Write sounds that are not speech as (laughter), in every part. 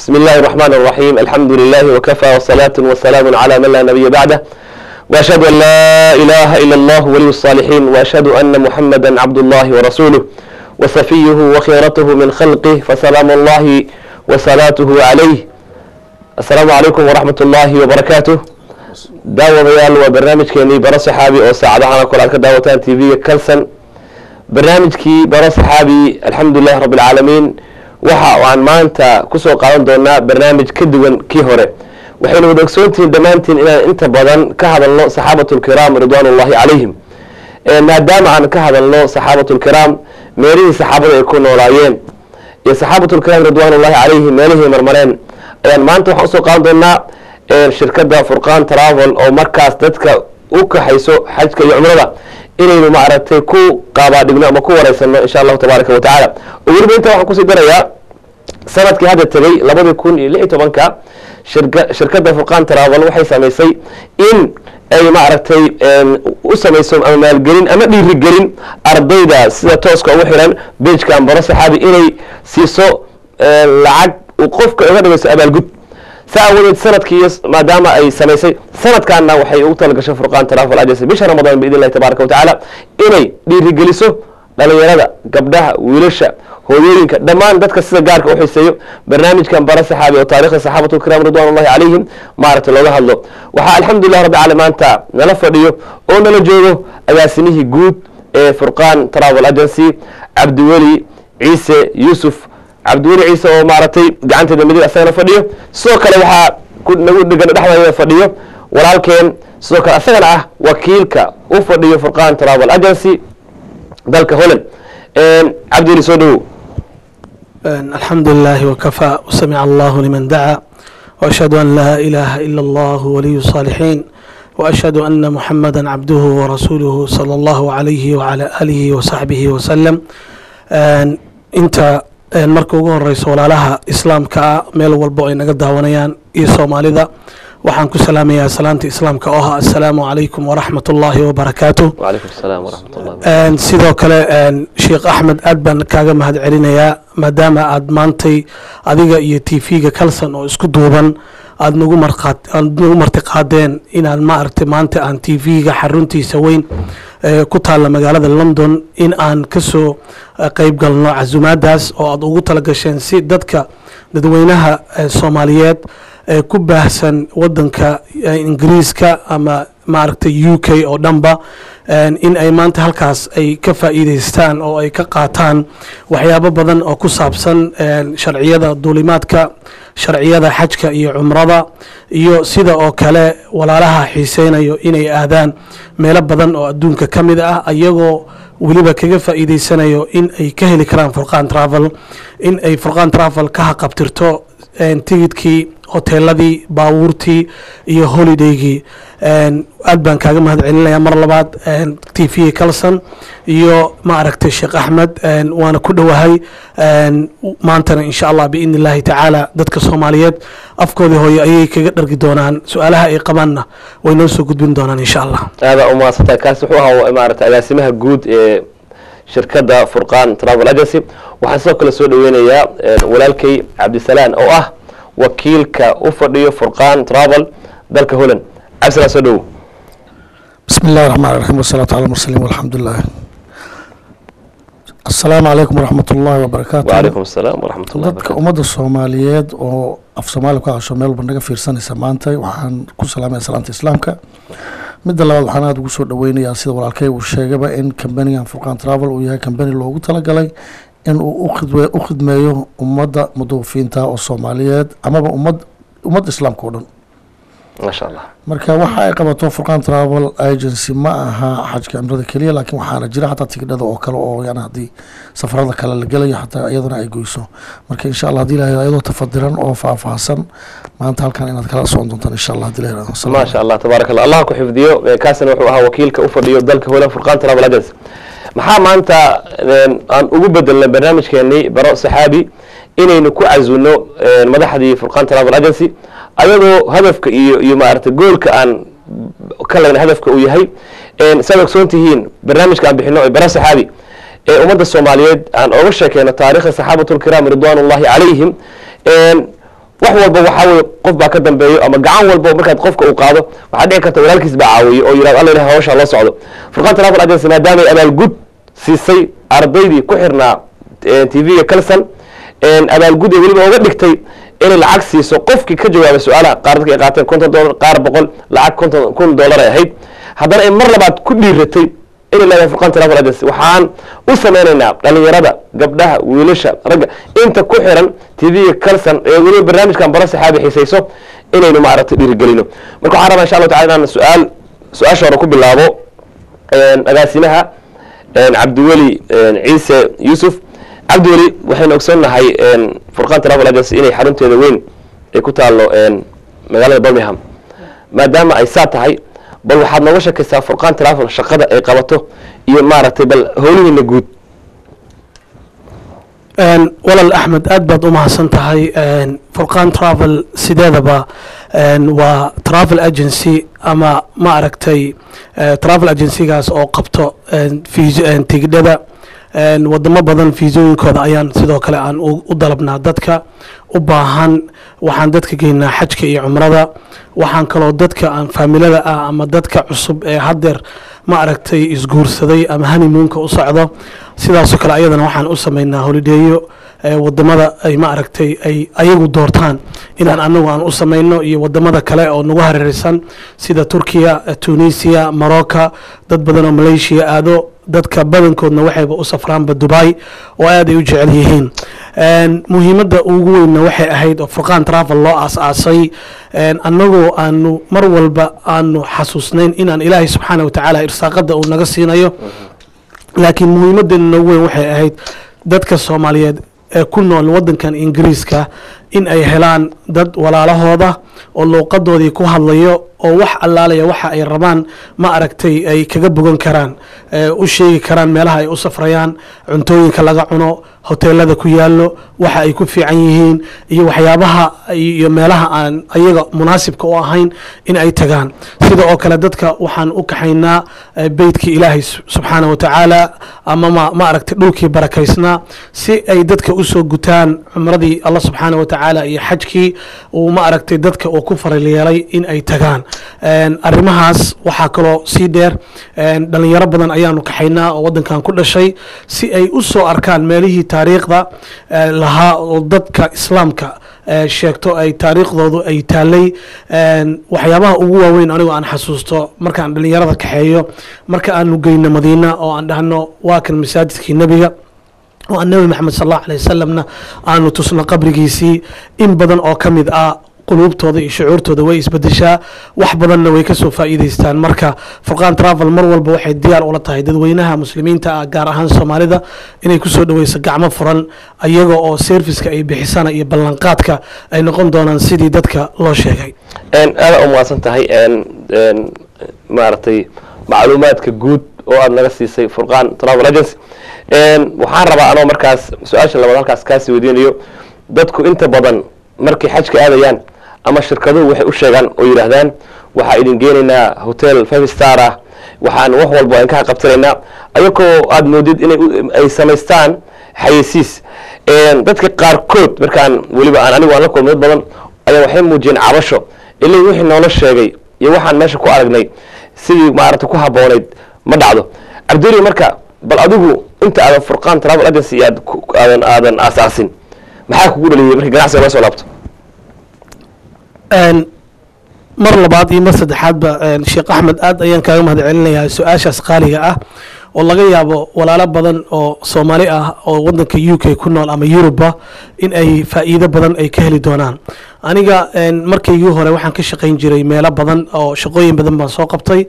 بسم الله الرحمن الرحيم الحمد لله وكفى وصلاة وسلام على من لا نبي بعده وأشهد أن لا إله إلا الله ولي الصالحين وأشهد أن محمدا عبد الله ورسوله وصفيه وخيرته من خلقه فسلام الله وصلاته عليه السلام عليكم ورحمة الله وبركاته daawadayaal waa barnaamijkeenii baro saxaabi oo saacadahan kole aad ka daawataan t v-ga kalson barnaamijkii baro saxaabi alxamdulilahi rabbi alcaalamiin waxa aan maanta ku soo qaadan doonaa barnaamij ka duwan kii hore. Waxaynu wada ogsoontihiin dhammaantiin inaan inta badan ka hadalno saxaabatu lkiraam ridwaan ullahi calayhim maadaama aan ka hadalno saxaabatu lkiraam meelihii saxaabada ay ku noolaayeen iyo saxaabatu lkiraam ridwaan ullahi calayhim meelihii marmareen ayaan maanta waxaan u soo qaadan doonaa shirkadda furqaan travel oo markaas dadka u kaxayso xajka iyo cumrada inaynu maaragtay ku qaabaadhigno ama ku wareysano insha allahu tabaaraka watacaala oo weliba intaa waxaan ku sii darayaa sannadkii hadda tegey labadii kun iyo lix iyo tobanka shirka shirkadda furqaan travel waxay samaysay in ay maaragtay u samayso ama maalgelin ama dhiirigelin ardayda sida tooska ugu xiran bejka ambaro saxaabi inay siiso lacag qofka uga dhigayso abaalgud saa awadeed sannadkii maadaama ay samaysay sanadkaana waxay ugu talagashay furqaan travel agency bisha ramadan biidn illahi tabaaraka watacaala inay dhiirigeliso dhalinyarada gabdhaha wiilasha hooyooyinka dhammaan dadka sida gaarka u xiiseeyo barnaamijkan bara saxaabi oo taarikhda saxaabatu lkiram ridwan ullahi calayhim maaragtay looga hadlo. Waxaa alxamdulilah rabbi caalamiin maanta nala fadhiyo oo nala joogo agaasimihii guud ee furqaan travel agency cabdiweli ciise yuusuf cabdiweli ciise oo maaragtay gacanteeda midig asagana fadhiyo. Sidoo kale waxaa nagu dhegan dhexdeeda fadhiyo. Walaalkeen sidoo kale asagana ah wakiilka u fadhiyo furqan travel agency dalka holland. Cabdiweli soo dhawow alxamdu lilahi wakafa wasamica allahu liman dacaa washhadu an laa ilaaha ila allahu waliyu saalixiin washhadu ana muxamada cabduhu warasuuluhu sala allahu alayhi wala aalihi wasaxbihi wasalam inta marka ugu horeyso walaalaha islaamka ah meel walbo ay naga daawanayaan iyo soomaalida waxaan ku salaamayaa salaanta islaamka oo ah assalaamu calaykum waraxmat ullaahi wabarakaatu sidoo kale sheekh axmed aad baan kaaga mahad celinayaa maadaama aad maantay adiga iyo t v-ga kalson oo isku duuban aad nagu martiqaadeen inaan maaragtay maanta aan t v-ga xaruntiisa weyn ku taalla magaalada london in aan ka soo qeyb galno casumaadaas oo aad ugu talagasheen si dadka dadweynaha soomaaliyeed ee ku baahsan wadanka ingiriiska ama maaragtay u k oo dhanba in ay maanta halkaas ay ka faa'iideystaan oo ay ka qaataan waxyaabo badan oo ku saabsan sharciyada duulimaadka sharciyada xajka iyo cumrada iyo sida oo kale walaalaha xiiseynayo inay aadaan meelo badan oo adduunka ka mid ah ayagoo weliba kaga faa'iideysanayo in ay ka heli karaan furqaan travel in ay furqaan travel ka haqabtirto tigidkii hoteeladii baabuurtii iyo holidaygii. Aad baan kaaga mahad celinaya mar labaad. T v calson iyo ma aragtay sheekh axmed waana ku dhowahay maantana insha allah biidn illaahi tacaala dadka soomaaliyeed afkoodii hooye ayay kaga dhargi doonaan. Su'aalaha ay qabaanna way noo soo gudbin doonaan insha allah aada umaadsantay kaasi wuxuu ahaa maarata agaasimaha guud ee shirkada furqan travel agency. Waxaan sidoo kale soo dhaweynayaa walaalkay cabdisalaan oo ah wakiilka u fadhiyo furqan travel dalka holland. Cabdisalaan soo dhawo bismi illahi raxmaan raxiim wasalaatu ala mursaliin walxamdulilah assalaamu calaykum waraxmat ullahi wabarakaatu wacalaykum asalaam waraxmat ullahi dadka ummadda soomaaliyeed oo af soomaaliya ku hadasho meel walba naga fiirsanaysa maanta waxaan ku salaamaya salaanta islaamka midda labaad waxaan aada ugu soo dhaweynayaa sida walaalkay uu sheegaba in kambanigan furqaan travel uu yahay kambani loogu talagalay in uu u khidmeeyo ummadda mudawafiinta oo soomaaliyeed amaba ummad ummadda islaamka oo dhan. Maasha allah. Marka waxa ay qabato furqaan travel agency ma aha xajka cimrada keliya laakiin waxaana jira xataa tigidhada oo kale oo yani haddii safarada kale la gelayo xataa iyaduna ay goyso. Marka insha allah haddii ilahay iyadoo tafadiran oo faahfaahsan maanta halkan inaad kala socon doontaan insha allah haddii ilahay maasha allah tabaaraka allah ku xifdiyo. Kaasina wuxuu ahaa wakiilka u fadhiyo dalka holland furqaan travel maxaa maanta aan ugu bedelnay barnaamijkeenii baro saxaabi inaynu ku casuno madaxdii furqaan travel agency ayadoo hadafka iyo iyo maaragtay goolka aan ka lagna hadafka uu yahay saad ogsoon tihiin barnaamijka aan bixino ee bara saxaabi. Ee ummadda soomaaliyeed aan oga sheekeyno taarikhda saxaabatulkiraam ridwaan ullahi calayhim wax walba waxaa weye qof baa ka dambeeyo ama gacan walba markaad qofka uu qaado waxaa dhici karta walaalkiis baa caawiye oo yiraahdo alla ilahay hawsha loo socdo. Furqan travel agency maadaamay abaalgud siisay ardaydii ku xirnaa tv-ga calson abaalgud ay weliba oga dhigtay inay lacag siiso qofkii ka jawaabay su'aalaha qaar dadka ay qaateen konton dollar qaar boqol lacag konton kun dollar ay ahayd. Haddana ay mar labaad ku dhiiratay waxaan u sameynaynaa dhalinyarada gabdhaha wiilasha ragga inta ku xiran tv-ga calson ee weliba barnaamijkan baro saxaabi xiisayso inaynu maaragtay dhiirigelino. Marka waxaan rabaa insha allahu tacala inaan su'aal su'aasha hore ku bilaabo agaasimaha cabdiweli ciise yuusuf. Cabdiweli waxaynu ogsoonnahay furqan travel agency inay xarunteeda weyn ay ku taalo magaalada birmingham. Maadaama ay saa tahay bal waxaad nooga shakaysaa furqan travel shaqada ay qabato iyo maaragtay bal howlihiina guud. Walal axmed aad baad u tahay furqan travel sideedaba waa travel agency ama ma aragtay travel agencygaas oo qabto tigidhada wadamo badan fiisooyinkooda ayaan sidoo kale aan u dalabnaa dadka u baahan. Waxaan dadka geynaa xajka iyo cumrada. Waxaan kaloo dadka aan faamilada ah ama dadka cusub ee haddeer ma aragtay isguursaday ama hanimuunka u socdo. Sidaasoo kale ayadana waxaan u sameynaa holideeyo waddamada ay ma aragtay ay ayagu doortaan inaan anagu aan u sameyno iyo waddamada kale oo nagu hareereysan sida turkiya tunisia morocca dad badan oo malaysia aado dadka badankoodna waxayba u safraanba dubai oo aad ay u jecel yihiin. Muhiimadda ugu weynna waxay ahayd oo furqan travel loo aas-aasay. Annagoo aanu mar walba aanu xasuusnayn inaan ilaahay subxaana watacaala irsaaqada uu naga siinayo. Laakiin muhiimaddeena noogu weyn waxay ahayd dadka soomaaliyeed ee ku nool wadankan ingiriiska in ay helaan dad walaalahooda oo luuqadoodii ku hadlayo oo wax allaalaya waxa ay rabaan ma aragtay ay kaga bogan karaan u sheegi karaan meelaha ay u safrayaan cuntooyinka laga cuno hoteelada ku yaallo waxa ay ku fiican yihiin iyo waxyaabaha iyo meelaha aan ayaga munaasibka u ahayn in ay tagaan. Sida oo kale dadka waxaan u kaxaynaa beytkii ilaahay subxaana wa ama ma aragtay dhulkii barakaysnaa si ay dadka u soo gutaan cumradii allah subxaana wa iyo xajkii uu ma aragtay dadka uu ku faralyeelay in ay tagaan arrimahaas waxaa kaloo sii dheer. Dhalinyaro badan ayaanu kaxaynaa oo wadankan ku dhashay si ay u soo arkaan meelihii taariikhda lahaa oo dadka islaamka sheegto ay taariikhdoodu ay taalay waxyaabaha ugu waaweyn anigu aan xasuusto markaan dhalinyarada kaxeeyo marka aanu geyno madiina oo aan dhahno waa kan masaajidkii nebiga oo aan nebi maxamed sal allahu alay wasalamna aanu tusno qabrigiisii in badan oo ka mid ah quluubtooda iyo shucuurtooda way isbedeshaa wax badanna way ka soo faa'iideystaan marka furqan travel mar walba waxay diyaar ula tahay dadweynaha muslimiinta ah gaar ahaan soomaalida inay ku soo dhaweyso gacmo furan ayaga oo serviska ay bixisana iyo ballanqaadka ay noqon doonaan sidii dadka loo sheegay. Aada u mahadsan tahay maaragtay macluumaadka guud oo aada naga siisay furqan travel agency. Waxaan rabaa anoo markaas su'aasha labaad halkaas kaasii weydiinayo. Dadku inta badan markay xajka aadayaan ama shirkaduhu waxay u sheegaan oo yidhaahdaan waxaa idin geenaynaa hotel five star ah. Waxaan wax walba aan ka qabtiraynaa. Ayagoo aada moodid inay ay samaystaan xayeysiis. Dadka qaarkood markaan weliba aan anigu aan la kulmay dad badan ayaa waxay muujiyeen cabasho ilay wixii noola sheegay iyo waxaan meesha ku aragnay sidii maaragta ku habboonayd. Ma dhacdo. Cabduli marka bal adigu inta aadan furqan travel agency aad aadan aadan aasaasin maxaa kugu dhaliyay markii ganacsiga loo soo laabto mar labaad iyo mar saddexaadba sheekh axmed aad ayaan kaaga mahad celinayaa su'aashaas qaaliga ah oo laga yaabo walaalo badan oo soomaali ah oo wadanka u k ku nool ama yurubba in ay faa'iido badan ay ka heli doonaan. Aniga markaygii hore waxaan ka shaqayn jiray meelo badan oo shaqooyin badan baan soo qabtay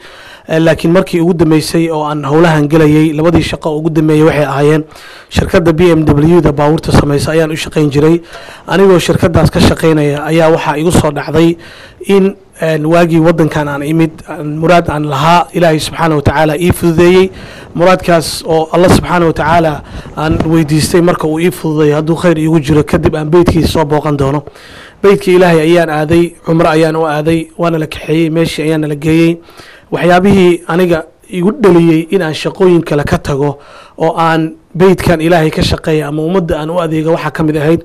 laakiin markii ugu dambeysay oo aan howlahan gelayay labadii shaqo ugu dambeeyey waxay ahaayeen shirkadda b m w da baabuurta samaysa ayaan u shaqayn jiray. Anigoo shirkadaas ka shaqaynaya ayaa waxaa igu soo dhacday in waagii wadankan aan imid muraad aan lahaa ilaahay subxaana wa tacaala ii fududeeyey. Muraadkaas oo allah subxaana wa tacaala aan weydiistay marka uu ii fududeeyo hadduu khayr iigu jiro kadib aan beytkiisa soo booqan doono. Beytkii ilaahay ayaan aaday cumro ayaan u aaday waana la kaxeeyey meeshii ayaana la geeyey. Waxyaabihii aniga igu dhaliyey in aan shaqooyin kale ka tago oo aan beydkan ilaahay ka shaqeeya ama ummadda aan u adeega waxaa ka mid ahayd.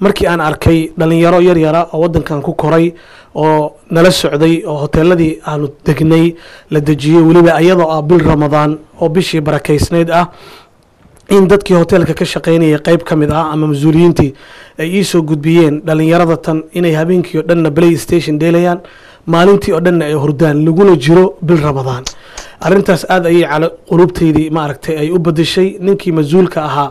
Markii aan arkay dhalinyaro yaryara oo waddankan ku koray oo nala socday oo hoteeladii aanu degnay la dejiyey weliba ayadoo ah bil ramadaan oo bishii barakaysnayd ah. In dadkii hoteelka ka shaqaynayay qeyb ka mid ah ama mas'uuliyiintii ay iisoo gudbiyeen dhalinyarada tan inay habeenkii oo dhanna play station dheelayaan maalintii oo dhanna ay hordaan laguna jiro bil ramadaan arrintaas aada ayay cala qulubtaydii maaragtay ay u badashay ninkii mas'uulka ahaa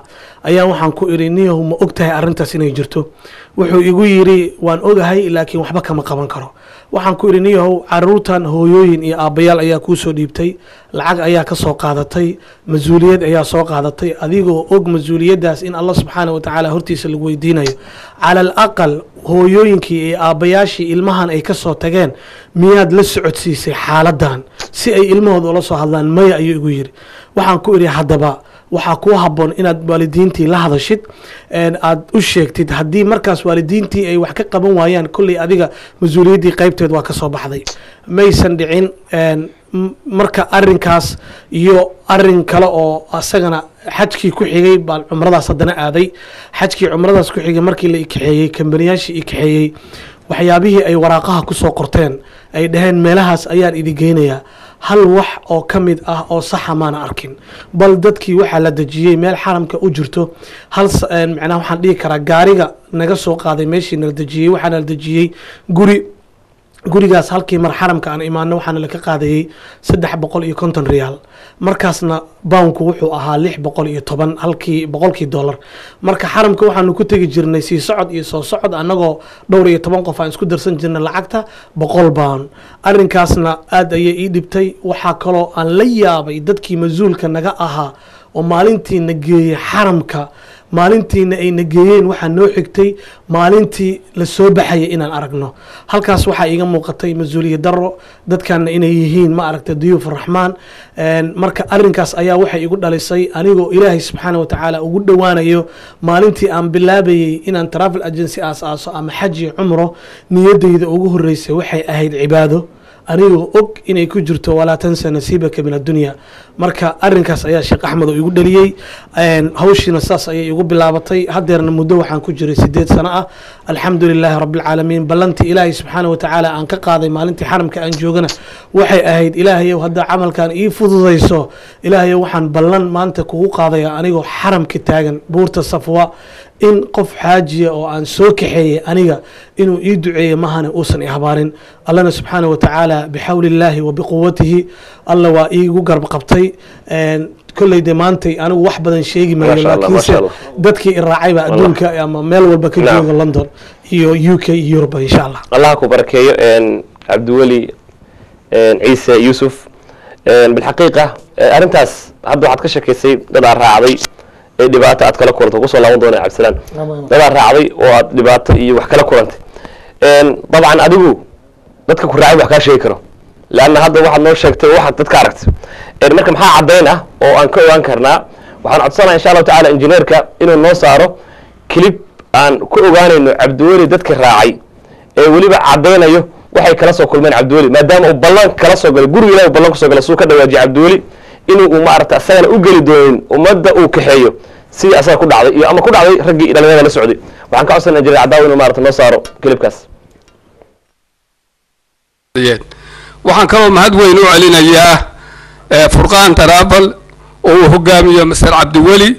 ayaa waxaan ku idhi niyahu ma og tahay arrintaas inay jirto wuxuu igu yidhi waan ogahay laakiin waxba kama qaban karo. Waxaan ku idhi niyahow caruurtan hooyooyin iyo aabbayaal ayaa kuu soo dhiibtay lacag ayaa ka soo qaadatay mas'uuliyad ayaa soo qaadatay adigoo og mas'uuliyaddaas in allah subxaana wa tacaala hortiisa lagu weydiinayo. Cala al hooyooyinkii iyo aabbayaashii ilmahan ay ka soo tageen miyaad la socodsiisay xaaladan? Si ay ilmahooda ula soo hadlaan maya ayuu igu yidhi. Waxaan ku idhi haddaba waxaa kuu habboon inaad waalidiintii la hadashid aad u sheegtid. Haddii markaas waalidiintii ay wax ka qaban waayaan kolley adiga mas'uuliyaddii qeybteed waa ka soo baxday. Maysan dhicin marka arinkaas iyo arrin kale oo asagana xajkii ku xigay baan cumradaas haddana aaday. Xajkii cumradaas ku xigay markii la ikaxeeyey kambaniyaashii ikaxeeyey waxyaabihii ay waraaqaha ku soo qorteen ay dhaheen meelahaas ayaan idi geynayaa hal wax oo ka mid ah oo saxa maana arkin. Bal dadkii waxaa la dejiyey meel xaramka u jirto hal macnaha waxaan dhihi karaa gaariga naga soo qaaday meeshii nala dejiyey waxaa nala dejiyey guri gurigaas halkii mar xaramka aan imaano waxaana laka qaadayey saddex boqol iyo konton riyaal. Markaasna bownku wuxuu ahaa lix boqol iyo toban halkii boqolkii dollar. Marka xaramka waxaanu ku tegi jirnay sii socod iyo soo socod annagoo dhowr iyo toban qof aan isku darsan jirnay lacagta boqol bown arrinkaasna aada ayay ii dhibtay. Waxaa kaloo aan la yaabay dadkii mas'uulka naga ahaa oo maalintiina geeyey xaramka maalintiina ayna geeyeen waxaa noo xigtay maalintii la soo baxayay inaan aragno. Halkaas waxaa iiga muuqatay mas'uuliyad daro dadkana inay yihiin ma aragtay duyuuf raxmaan marka arinkaas ayaa waxay igu dhalisay anigoo ilaahay subxaana watacaala ugu dhowaanayo maalintii aan bilaabayey inaan travel agency aas-aaso ama xaj iyo cumro niyadayda ugu horeysay waxay ahayd cibaado anigoo og inay ku jirto walaa tansa nasiibaka min addunya. Marka arinkaas ayaa sheekh axmed oo igu dhaliyey hawshiina saas ayay igu bilaabatay. Hadeerna muddo waxaan ku jiray sideed sano ah. Alxamdu lilaahi rabbilcaalamiin ballantii ilaahay subxaana watacaala aan ka qaaday maalintii xaramka aan joogana waxay ahayd ilaahayow haddaa camalkan ii fududayso. Ilaahayow waxaan ballan maanta kugu qaadaya anigoo xaramka taagan. Buurta safwa in qof xaajiya oo aan soo kaxeeyey aniga inuu ii duceeyey mahane uusan i habaarin. Allana subxaana watacaala bixawli illaahi wa biquwatihi alla waa iigu garb qabtay kolley de maantay anigu wax badan sheegi maayo laakiinse dadkii i raacayba adduunka ama meel walba ka jooga london iyo u k iyo yuruba insha allah. Allah ku barakeeyo cabdiweli ciise yuusuf. Bilxaqiiqa arrintaas hadda waxaad ka sheekaysay dadaa raacday ee dhibaato aad kala kulantay ku soo laaban doona cabdisalaan dadaa raacday oo aad dhibaato iyo wax kala kulantay. Dabcan adigu dadka ku raacay wax kaa sheegi karo. Leanna hadda waxaad noo sheegtay waxaad dadka aragtay. Marka maxaa caddayn ah oo aan ka ogaan karnaa waxaan codsanaya insha allahu tacaala injineerka inuu noo saaro clip aan ku ogaanayno cabdiweli dadka raacay ee weliba caddaynayo waxay kala soo kulmeen cabdiweli maadaama uu ballan kala soo galay guriga ilahi uu ballan ku soo galay suu ka dhawaajiye cabdiweli inuu uu maarata asagana u geli doonin ummadda uu kaxeeyo sidii asaga ku dhacday iyo ama ku dhacday raggii dhalinyarada la socday. Waxaan ka codsanaya injineer cadaawi inuu maarata noo saaro clipkaas waxaan kaloo mahad weyn u celinayaa eh, furqaan taraabal oo uu hogaamiyo master cabdiweli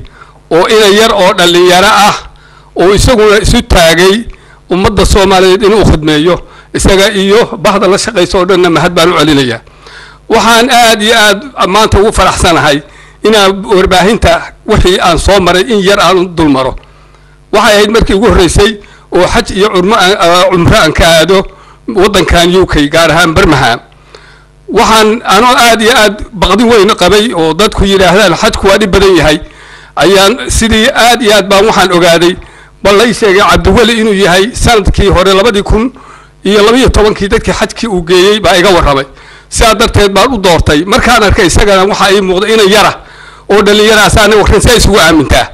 oo ina yar oo dhallinyaro ah oo isaguna isu taagay ummadda soomaaliyeed inuu khidmeeyo isaga iyo bahda la shaqaysa oo dhanna mahad baan u celinayaa waxaan aad iyo aad maanta ugu faraxsanahay inaan warbaahinta wixii aan soo maray in yar aan u dul maro waxay ahayd markii ugu horreysay oo xaj iyo ah, cumro aan ka aado waddankan u k gaar ahaan birmingham. Waxaan anoo aad iyo aad baqdin weyn qabay oo dadku yidhaahdaan xajku waa dhib badan yahay. Ayaan sidii aad iyo aad baan waxaan ogaaday bal lay sheegay cabdiweli inuu yahay sannadkii hore labadii kun iyo labaiyo tobankii dadkii xajkii uu geeyey baa iga warramay sidaa darteed baan u doortay. Markaan arkay isagana waxaa ii muuqda ina yara oo dhallinyaraasaana warran saa isugu aamintaa.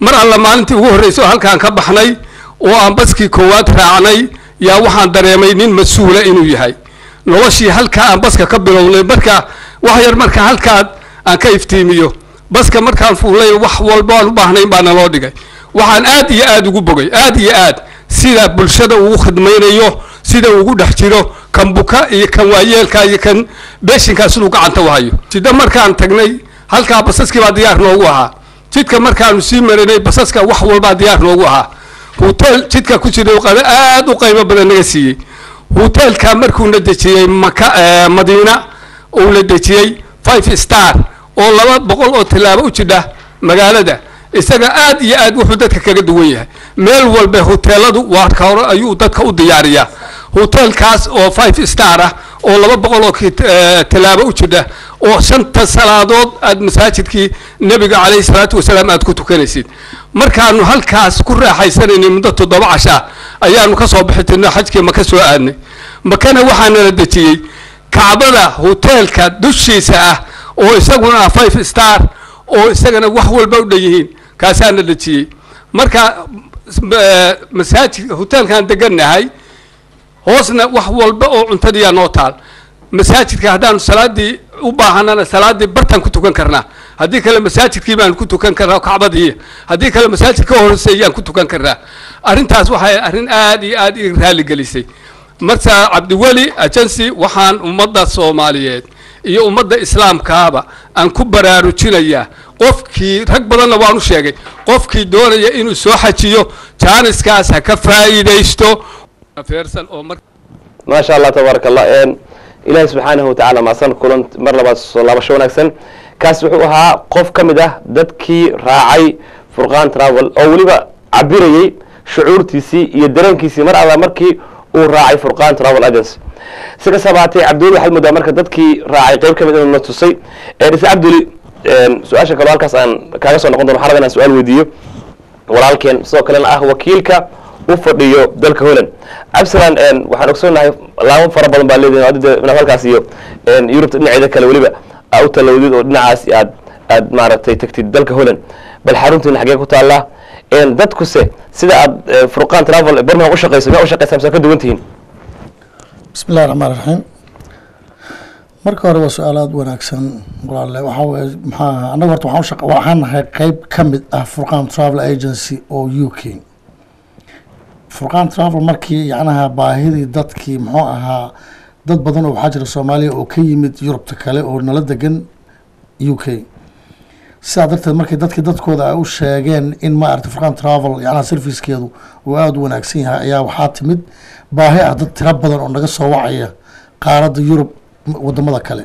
Mar alla maalintii ugu horreysay oo halkaan ka baxnay oo aan baskii koowaad raacnay yaa waxaan dareemay nin mas'uula inuu yahay. Noloshii halkaa aan baska ka bilownay marka wax yar marka halkaan aan ka iftiimiyo. Baska markaan fuulay wax walba aan u baahnayn baa naloo dhigay. Waxaan aad iyo aad ugu bogay aad iyo aad sida bulshada ugu khidmaynayo sida ugu dhex jiro kan buka iyo kan waayeelka iyo kan beeshinkaa siduu gacanta u hayo. Sida markaan tagnay halkaa basaskii baa diyaar noogu ahaa. Jidka markaanu sii marinay basaska wax walbaa diyaar noogu ahaa. Hotel jidka ku jiray qado aad u qiimo badan naga siiyey. Hotelka markuuna dejiyey maka madiina uuna dejiyey five star oo laba boqol oo tilaabo u jidha magaalada. Isaga aad iyo aad wuxuu dadka kaga duwan yahay. Meel walba hoteeladu waarka hore ayuu dadka u diyaariyaa hotelkaas oo five star ah oo laba boqol oo tilaabo u jidha oo shanta salaadood aad masaajidkii nebiga calayhi salaatu wasalaam aad ku tukanaysid. Markaanu halkaas ku raaxaysanaynay muddo toddoba cashaa ayaanu ka soo bixi tirnay xajkii maka soo aadnay. Makana waxaanala dejiyey kacbada hoteelka dushiisa ah oo isaguna ah five star oo isagana wax walba u dhan kaasaana dejiyey. Marka masaajidka hoteelkaan degannahay hoosna wax walba oo cuntadiyaa noo taal. Masaajidka haddaanu salaadii u baahanana salaadii bartaan ku tukan karnaa. Haddii kale masaajidkii baanu ku tukan karnaa kacbadii. Haddii kale masaajid ka hooseeyaan ku tukan karnaa. Arrintaas waxay arrin aad iyo aad i raali gelisay. Marka cabdiweli agency waxaan ummadda soomaaliyeed iyo ummadda islaamkaaba aan ku baraarujinayaa qofkii rag badanna waanu sheegay qofkii doonaya inuu soo xajiyo jaaniskaas ha ka faa'iidaysto maasha allah tabaaraka allah ilaahi subxaanahu watacaala maasan kulan mar labaad soo laabasho wanaagsan. Kaas wuxuu ahaa qof ka mid ah dadkii raacay furqaan travel oo weliba cabirayey shucuurtiisii iyo dareenkiisii mar alla markii uu raacay furqaan travel agency. Si kastaba haatee cabdiweli waxaad moodaa marka dadkii raacay qayb ka mid inuu na tusay. Dhise cabduli su'aasha kaloo halkaas aan kaaga soo noqon dono waxaan rabaa inaan su'aal weydiiyo. Walaalkeen sidoo kalena ah wakiilka u fadhiyo dalka holland. Absalan waxaan ogsoonahay laamo fara badan baa inaad halkaas iyo yurubta dhinaceeda kale weliba aa u talawdid oo dhinacaas aad aad maaragtay tagtid dalka holland. Bal xaruntiina xaggee ku taallaa dadkuse sida aad furqaan travel birmingham u shaqayso miyaa u shaqaysaa mise ka duwan tihiin? Bismi raxmaan raxiim marka hore waa su'aal aada wanaagsan walaalle waxaa weye maxaa aha annaga horta waxaan shaqa waxaan nahay qeyb ka mid ah furqaan travel agency oo u k furqaan travel markii yacnaha baahidii dadkii muxuu ahaa dad badan oo waxaa jira soomaaliya oo ka yimid yurubta kale oo nala degan u k. Sidaa darteed markii dadkii dadkooda ay u sheegeen in maaragta furqaan travel yacnaha servicekeedu uu aada u wanaagsan yahay ayaa waxaa timid baahi ah dad tiro badan oo naga soo wacaya qaaradda yurub waddamada kale.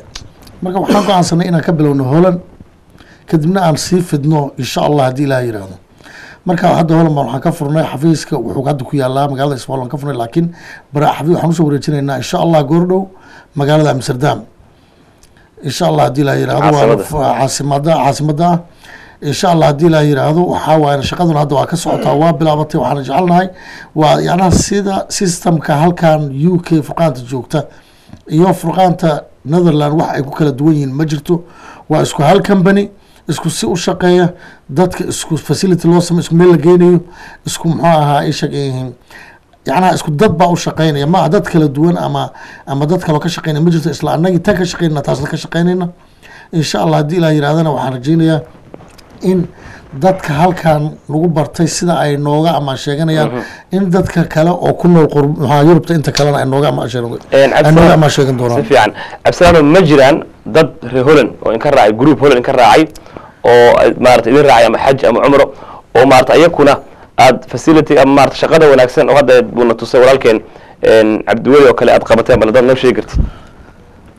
Marka waxaan go'aansanay inaan ka bilowno holland kadibna aan sii fidno insha allah haddii ilaah yiraahdo marka hadda baan waxaan ka furnay xafiiska wuxuu hadda ku yaalaa magaalada isbal aan ka furnay laakiin bara xafiis waxaan u soo wareejinaynaa insha allah goordhow magaalada amsterdam. Insha allah haddii ilaah yiraahdo waa caasimada. ah insha allah haddii ilaah yiraahdo waxaa waaye shaqaduna hadda waa ka socotaa waa bilaabatay waxaana jecelnahay waa yacnaha sida systemka halkan u k furqaanta joogta iyo furqaanta netherland wax ay ku kala duwan yihiin ma jirto. Waa isku hal company isku si u shaqeeya dadka isku facility loo samey isku meel la geynayo isku muxuu ahaa ishag yacnaha isku dad baa u shaqeynaya. Ma dad kala duwan ama ama dad kaloo ka shaqeynaya. Ma jirto isla annagii tan ka shaqeynana taasna ka shaqeynayna. Insha allah haddii ilaa yirahdana waxaan rajeynayaa in dadka halkan nagu bartay sida ay nooga ama sheeganayaan in dadka kale oo ku nool maxaa yurubta inta kalena ay nooga nooga ama sheegan si doonaan fiican. Absalano ma jiraan dad reer holland oo inka raacay group holland inka raacay oo maarata idin raacay ama xaj ama cumro oo maarata iyakuna aad facility ama maarata shaqada wanaagsan oo hadda buuna tusay walaalkeen cabdiweli oo kale aad qabateen bal dad noo sheegi kartid.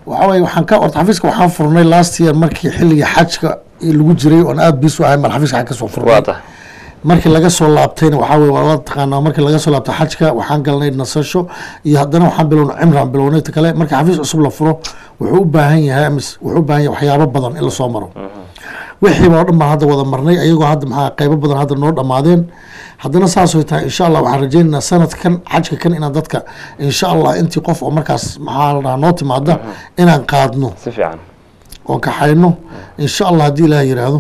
Waxaa weye waxaan ka orta xafiiska waxaan furnay last year markii xilligii xajka lagu jiray oon aada bis u ahay baan xafiiska xag ka soo furnay markii laga soo laabtayna waxaa weye waa taqaanaa markii laga soo laabtay xajka waxaan galnay nasasho iyo haddana waxaan bilownay cimraan bilownay ta kale markii xafiis cusub la furo wuxuu u baahan yahay amis wuxuu u baahan yahay waxyaabo badan in la soo maro. Wixiiba oo dhan baan hadda wada marnay ayagoo hadda maxaa qaybo badan hadda noo dhammaadeen. Haddana saasoo tahay insha allah waxaan rajeynaynaa sanadkan xajka kan inaan dadka insha allah intii qof oo markaas maxaa la dhahaa noo timaada inaan qaadno. Si fiican oo kaxayno insha allah haddii ilaah yiraahdo.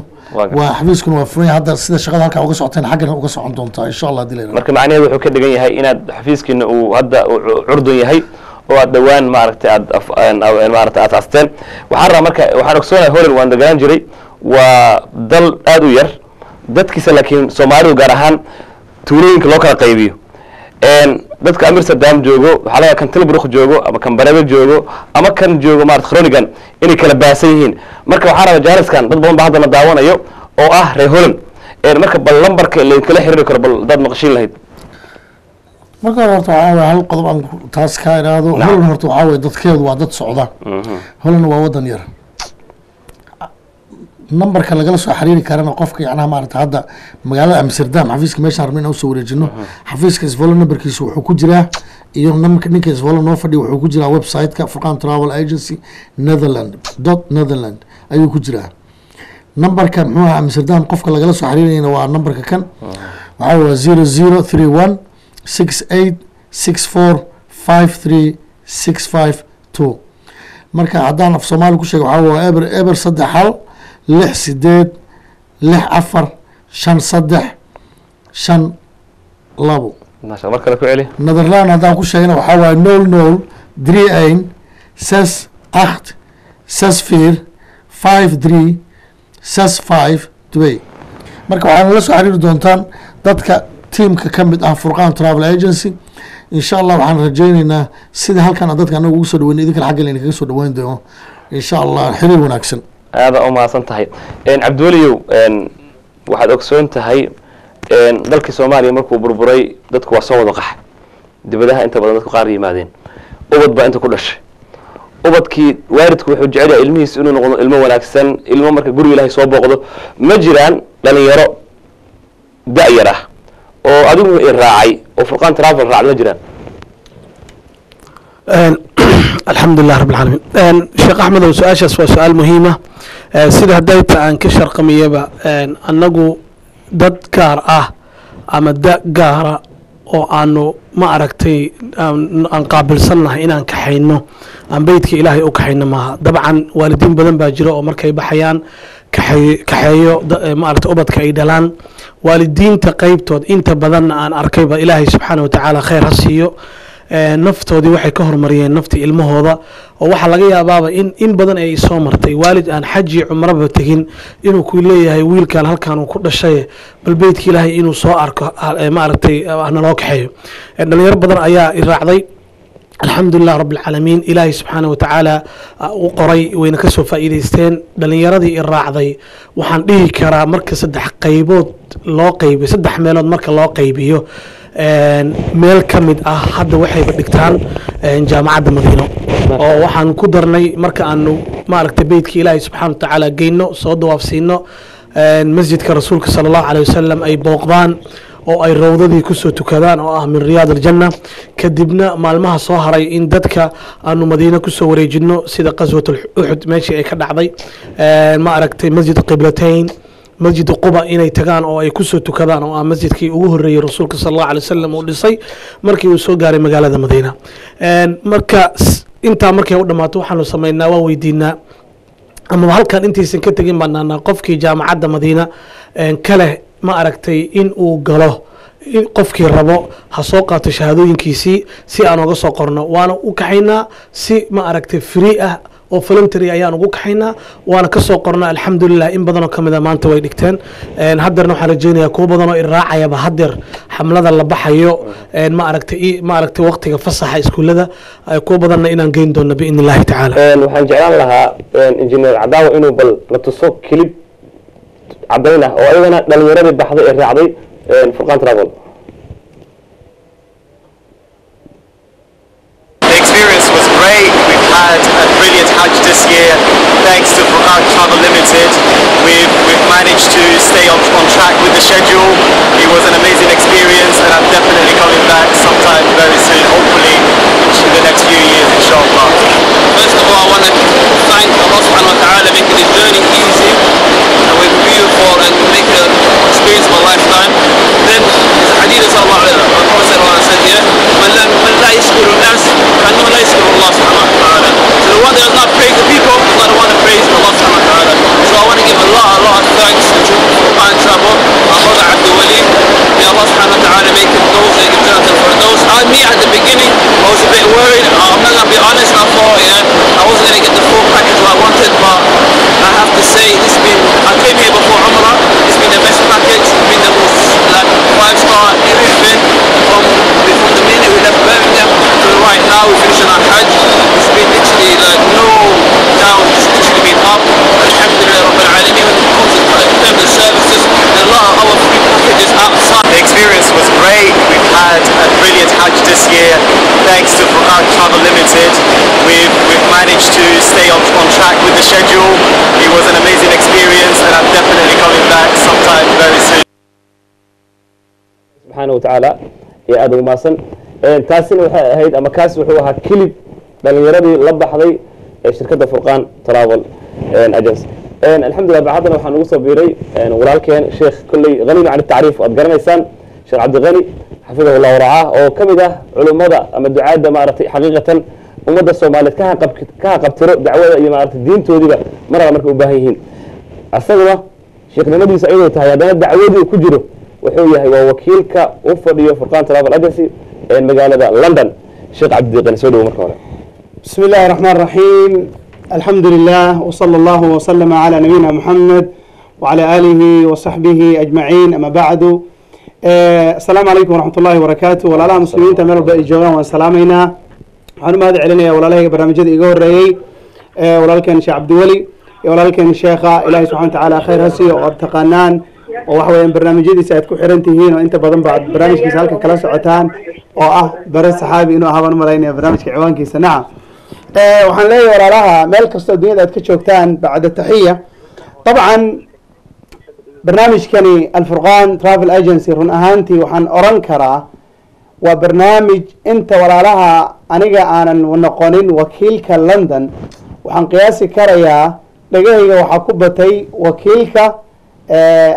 Waa xafiiskuna waa furan yahay hadda sida shaqada halkaa uga socoteen xaggana uga socon doontaa. Insha allah haddii la marka macnaheedu wuxuu ka dhigan yahay inaad xafiiskiina uu hadda uu cu- curdun yahay oo aad dhowaan maaragtay aad maaragtay aad asteen. Waxaan rabaa marka waxaan ogsoonahay holland waan deganaan jiray. Waa dal aada u yar. Dadkiisa laakiin soomaalidu gaar ahaan tuulooyinka loo kala qaybiyo Een, dadka amsterdam joogo waxaa laga kan tilbruck joogo ama kan barebe joogo ama kan joogo marat chronigan inay kala baasan yihiin. Marka waxaa raba jaariskan dad badan baa haddana daawanayo oo ah reer holland. Een, marka bal lambarka lainkala xiriiri karo bal dad maqashiin lahayd. Marka hore horta waxaa waye hal qodob aan taas kaa idhaahdo Nacam. holan horta waxaa waye dadkeedu waa dad socda. Holan waa wadan yar nambarka lagala soo xiriiri karana qofka yacnaha maarata hadda magaalada amsterdam xafiiska meeshaan rabna inaan u soo wareejino. Xafiiska isvola nambarkiisa wuxuu ku jiraa iyo namka ninka isvola noo fadhiya wuxuu ku jiraa website-ka furqan travel agency netherland dot netherland ayuu ku jiraa. Nambarka muxuu ahaa amsterdam qofka lagala soo xiriirayana waa nambarka kan. Waxaa waa zero zero three one six eight six four five three six five two. Marka haddaan af soomaali ku sheega waxaa waa eber eber saddex hal lix sideed lix afar shan saddex shan labo. Mar kale ku celi. Netherland haddaan ku sheegna waxaa waaye nol nol drie een zes acht zes vier five three zes five twee. Marka waxaana la soo xiriiri doontaan dadka tiimka ka mid ah furqan travel agency. Insha allah waxaan rajayneynaa sida halkan dadka anaga ugu soo dhaweyn idinkana xagga layna kaga soo dhaweyn doono. Insha allah xiriir wanaagsan aada u mahadsan tahay. Cabdiweliyow waxaad ogsoon tahay dalkii soomaaliya markuu burburay dadku waa soo wada qax. Dibadaha inta badan dadku qaar yimaadeen. Ubad baa inta ku dhashay. Ubadkii waalidku wuxuu jecel yahay ilmihiisa inuu noqdo ilmo wanaagsan ilmo marka guriga ilaahay soo booqdo. Ma jiraan dhalinyaro da-yar ah oo adigu i raacay oo furqaan travel raacda ma jiraan? (clears throat) Alxamdu lilah rab alcaalamiin sheekh axmedow su'aashaas waa su'aal muhiima sida haddayta aan ka sharqamiyaba annagu dad gaar ah ama da gaara oo aanu ma aragtay aan aan qaabilsannahay inaan kaxayno aan beytka ilaahay u kaxayno maaha. Dabcan waalidiin badan baa jira oo markay baxayaan kaxeey- kaxeeyo eh, ma aragtay ubadka ay dhalaan. Waalidiinta qeybtood inta badanna aan arkayba ilaahay subxaana wa tacaala khayr ha siiyo. Eh, naftoodii waxay ka hormariyeen naftii ilmahooda oo waxaa laga yaabaaba in in badan ay soo martay. Waalid aan xaji cumraba tegin inuu ku leeyahay wiilkan halkan uu ku dhashay bal beytka ilaahay inuu soo arko ah, eh, ma aragtay ah, naloo kaxeeyo. Dhalinyaro badan ayaa i raacday. Alxamdulilah rab alcaalamiin ilaahay subxaana wa tacaala ah, u qoray wayna ka faa'iidaysteen. Dhalinyaradii i raacday. Waxaan dhihi karaa marka saddex qaybood loo qaybiyo saddex meelood marka loo qaybiyo meel ka mid ah hadda waxayba dhigtaan jaamacadda madiino oo waxaan ku darnay marka aanu maaragtay beytka ilaahay subxaana wa tacaala geyno soo dawaafsiino masjidka rasuulka sala allahu caleyh wasalam ay booqdaan oo ay rawdadii ku soo tukadaan oo ah min riyaad aljanna. Kadibna maalmaha soo haray in dadka aanu madiine ku soo wareejino sida qaswat uxud meeshii ay ka dhacday. Een, ma aragtay masjid qiblatayn masjid quba inay tagaan oo ay ku soo tukadaan oo ah masjidkii ugu horeeyey rasuulka sal allahu alay wasalam uu dhisay markii uu soo gaaray magaalada madiina. Marka intaa markay u dhammaato waxaanu samaynaa waa weydiinaa. Amaba halkan intaysan ka tegin baan qofkii jaamacadda madiina een, kale ma aragtay in uu galo qofkii rabo ha soo qaato shahaadooyinkiisii si aan uga soo qorno. Waana u kaxaynaa si ma aragtay free ah oo voluntary ayaan ugu kaxaynaa. Waana ka soo qornaa alxamdulilah in badanoo ka mida maanta way dhigteen. Een, haddeerna waxaan rajeynayaa kuwo badanoo i raacayaba haddeer xamlada la baxayo. Ma aragtay i- ma aragtay waqtiga fasaxa iskuullada kuwo badanna inaan geyn doono biidni illahi tacaala waxaan jeclaan lahaa injineer cadaawa inuu bal la tuso kilib cadayn ah oo ayadana dhalinyaradii baxday ee raacday furqaan travel The experience was great. We've had brilliant Hajj this year, thanks to Quran Travel Limited. We've, we've managed to stay on, on track with the schedule. It was an amazing experience, and I'm definitely coming back sometime very soon, hopefully in the next few years, inshallah. First of all, I want to thank Allah subhanahu wa ta'ala making this journey easy and with beautiful and make an experience of a lifetime. Then Uh, I'm not going to be honest, I thought, yeah, I wasn't going to get the full package I wanted, but I have to say, it's been, I came here before Umrah, it's been the best package, it's been the most, like, five-star him those that give Jannah al-Firdaus brilliant Hajj this year. Thanks to Furqan Travel Limited, we've, we've managed to stay on, on track with the schedule. It was an amazing experience and I'm definitely coming back sometime very soon. subxaana watacaala ee aada ugu mahadsan taasina waxay ahayd ama kaas wuxuu ahaa kilib dhalinyaradii la baxday ee shirkadda furqaan travel agency alxamdulillah ba haddana waxaa nagu soo biiray walaalkeen sheekh kolley hanina can tacriif aad garanaysaan sheekh cabdiqani xafidahullah waracaa oo ka mid ah culummada ama ducaadda maaragtay xaqiiqatan ummadda soomaaliyeed kahaqab ka haqabtiro dacwada iyo maaragtay diintoodiiba marala marka u baahan yihiin. Asaguna sheekhnimadiisa ayadoo tahay haddana dacwadii ku jiro wuxuu yahay waa wakiilka u fadhiyo furqaan travel agency ee magaalada london. Sheekh cabdiqani soo dhawo marka hore. Bismi illahi raxmaan raxiim alxamdu lilah wsala allahu waslama calaa nabiyina muxamed wacalaa aalihi wasaxbihi ajmaciin. Ama bacdu. Eh, asalaamu calaykum waraxmat ullahi wabarakaatu walaalaha muslimiinta meel walba ay joogaan waan salaamaynaa. Waxaan u mahad celinaya walaalahayga barnaamijyada iga horeeyey eh, walaalkan sheekh cabdiweli iyo walaalkan sheekha ilaahay subxana wa tacaala khayr ha siiyo oo aad taqaanaan. Oo waxa weeyaan barnaamijyadiisa aad ku xiran tihiin oo inta badan ba aad barnaamijkiisa halka kala socotaan oo ah bare saxaabi inuu ahaa baan u malaynaya barnaamijka ciwaankiisa. Nacam eh, waxaan leeyahay walaalaha meel kastoo dunyada aad ka joogtaan bacda taxiya. Dabcan barnaamijkani alfurqan travel agency run ahaantii waxaan oran karaa waa barnaamij inta walaalaha aniga aanan noqonin wakiilka london. Waxaan qiyaasi karayaa dhagahayga waxaa ku batay wakiilka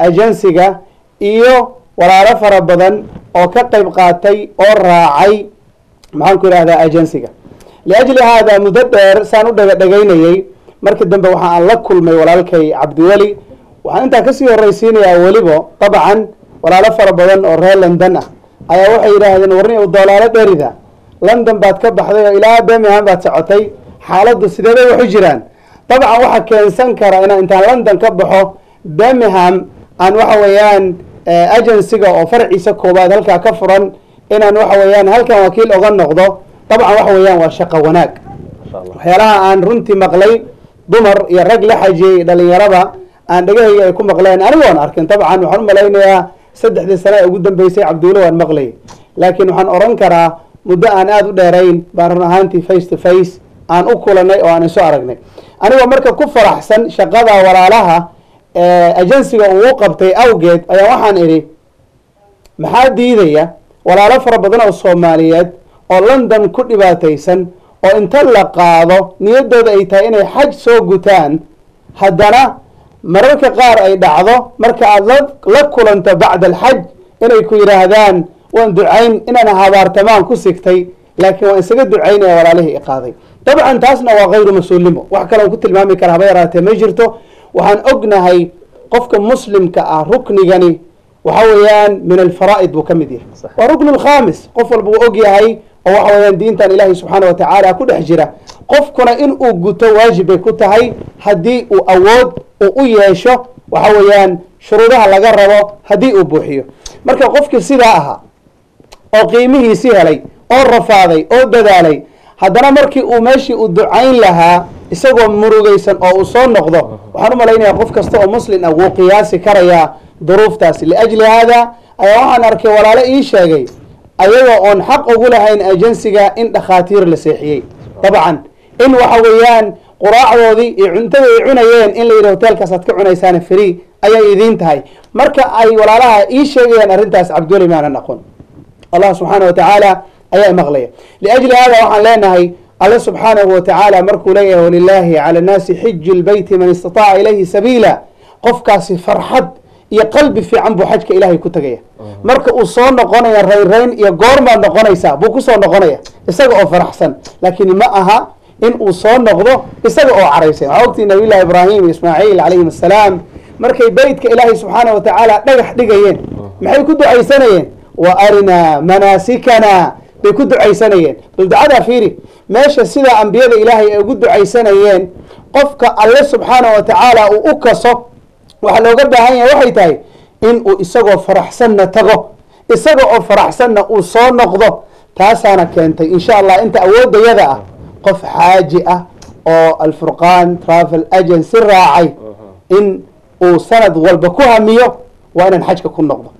agensiga iyo walaalo fara badan oo ka qayb qaatay oo raacay maxaan ku idhahdaa agensiga liajli haada muddo dheer saan u dhaga dhagaynayay markii dambe waxa aan la kulmay walaalkay cabdiweli waxaan intaa ka sii horeysiinayaa welibo dabcan walaalo fara badan oo reer london ah. Ayaa waxay yidhaahdeen warni u doolaalo dherida london baad ka baxday oo ilaa birmingham baad socotay. Xaaladdu sidee bay waxu jiraan? Dabcan waxaa keensan kara inaan intaan london ka baxo birmingham aan waxa weeyaan agencyga oo farciisa koobaad halkaa ka furan inaan waxa weeyaan halkan wakiil oga noqdo. Dabcan waxa weeyaan waa shaqo wanaag. Waxyaalaha aan runtii maqlay dumar iyo rag la xajiyey dhalinyarada aan dhegahayga ay ku maqleen. Anigoon arkin dabcan waxaan u malaynayaa saddexdii sane ee ugu dambeysay cabdiweli waan maqlay. Laakiin waxaan oran karaa muddo aan aada u dheerayn baan run ahaantii face to face aan u kulanay oo aan isu aragnay. Anigoo marka ku faraxsan shaqada walaalaha agensiga uu qabtay awgeed ayaa waxaan idhi maxaa diidaya walaalo fara badan oo soomaaliyeed oo london ku dhibaataysan oo inta la qaado niyaddooda ay tahay inay xaj soo gutaan haddana mararka qaar ay dhacdo marka aada la kulanto bacda alxaj inay ku yidhaahdaan waan ducayn inaan habaartamaan ku sigtay. Laakiin waan isaga ducaynaya walaalihii iqaaday dabcan taasna waa kayru mas'uulnimo. Wax kaleon ku tilmaami kara haba yaraatee ma jirto. Waxaan ognahay qofka muslimka ah ruknigani waxa weeyaan min alfaraa'id buu ka mid yahay. Waa ruknu lkhamis qof walba uu og yahay oo waxa weeyaan diintan ilaahi subxaana wa tacaala ku dhex jira. Qofkuna in uu guto waajib bay ku tahay. Haddii uu awood uu u yeesho waxa weeyaan shuruudaha laga rabo haddii uu buuxiyo. Marka qofkii sidaa ahaa oo qiimihiisi helay oo rafaaday oo dadaalay haddana markii uu meeshii uu ducayn lahaa isagoo murugaysan oo uu soo noqdo waxaan u malaynayaa qof kasta oo muslim ah wuu qiyaasi karayaa duruuftaasi. Liajli haada ayaa waxaan arkay walaalo ii sheegay ayagoo oon xaq ugu lahayn agensiga in dhakhaatiir la seexiyey. Dabcan in waxa weeyaan quraacdoodii iyo cuntada ay cunayeen in la yidhi hotelkaas aad ka cunaysaan free ayay idiin tahay. Marka ay walaalaha ii sheegayaan arrintaas cabdiweli maanan aqoon allah subxaana wa tacaala ayaa maqlaya. Liajli hada waxaan leenahay alle subxaanahu wa tacaala markuu leeyahay walilaahi cala nnaasi xiju lbeyti man istataaca ilayhi sabiila. Qofkaasi farxad iyo qalbi fiican buu xajka ilaahay ku tegaya marka uu soo noqonaya raynrayn iyo goormaad noqonaysaa buu ku soo noqonaya isaga oo faraxsan. Laakiin ma aha in uu soo noqdo isaga oo caraysan waxaa ogtii nabiyullahi ibraahim ismaaciil calayhim assalaam markay beytka ilaahay subxaana wa tacaala dhagax dhigayeen maxay ku ducaysanayeen? Wa arinaa manaasikana bay ku ducaysanayeen. Bal ducadaa fiiri meesha sidaa ambiyada ilaahay ay ugu ducaysanayeen qofka alle subxaana wa tacaala uu u kaso waxaa looga baahan yahay waxay tahay in uu isagoo faraxsanna tago. Isaga oo faraxsanna uu soo noqdo taasaana keentay insha allah inta awooddayada ah qof xaaji ah oo alfurqan travel agency raacay in uu sanad walba ku hamiyo waa inaan xajka ku noqdo.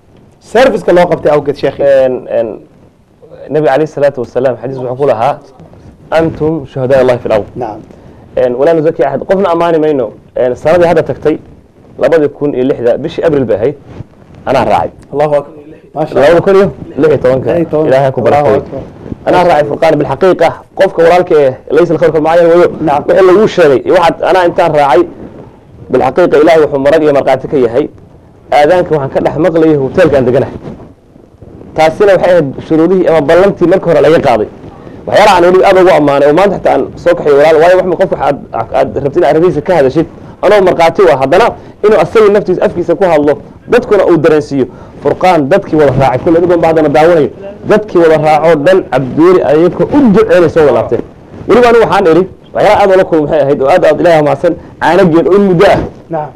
Serviceka loo qabtay awgeed sheekhi nabi calayhi salaatu wasalaam xadiis wuxuu ku lahaa antum shuhadaa allahi fi lard walaa nuzaki axad qofna ammaani mayno sanadii hadda tagtay labadii kun iyo lixda bishii abril bay ahayd anaa raacay. Labada kun iyo lix iyo tobanka. Ilaahay ku barakay. Anaa raacay furqaan bilxaqiiqa qofka walaalka ee laysa alkhawr kalmacyan wayo Nacam. wixii laguu sheegay waxaad anaa intaan raacay bilxaqiiqa ilaahay wuxuu marag iyo markhaati ka yahay aadaanka waxaan ka dhex maqlayay hoteelka aan deganahay taasina waxay ahayd shuruudihii ama ballantii marka hore laga qaaday waxyaalaha aan weliba aad ugu ammaanay oo maanta xataa aan soo kaxayo walaal waayo wax qof aad rabtid in arrimihiisa ka hadashid anoo markhaati ah haddana inuu asagii naftiisa afkiisa ku hadlo dadkuna uu dareensiiyo. Furqaan dadkii wada raacay kulle adigoon ba haddana daawanayo dadkii wada raacoo dhan cabdiweli ayagoo u duceynay soo wada laabteen weliba anigu waxaan idhi waxyaalaha aad oola kulma waxay ahayd oo aad aad ilaahi mahadsan caano geel oo in muddo ah nacam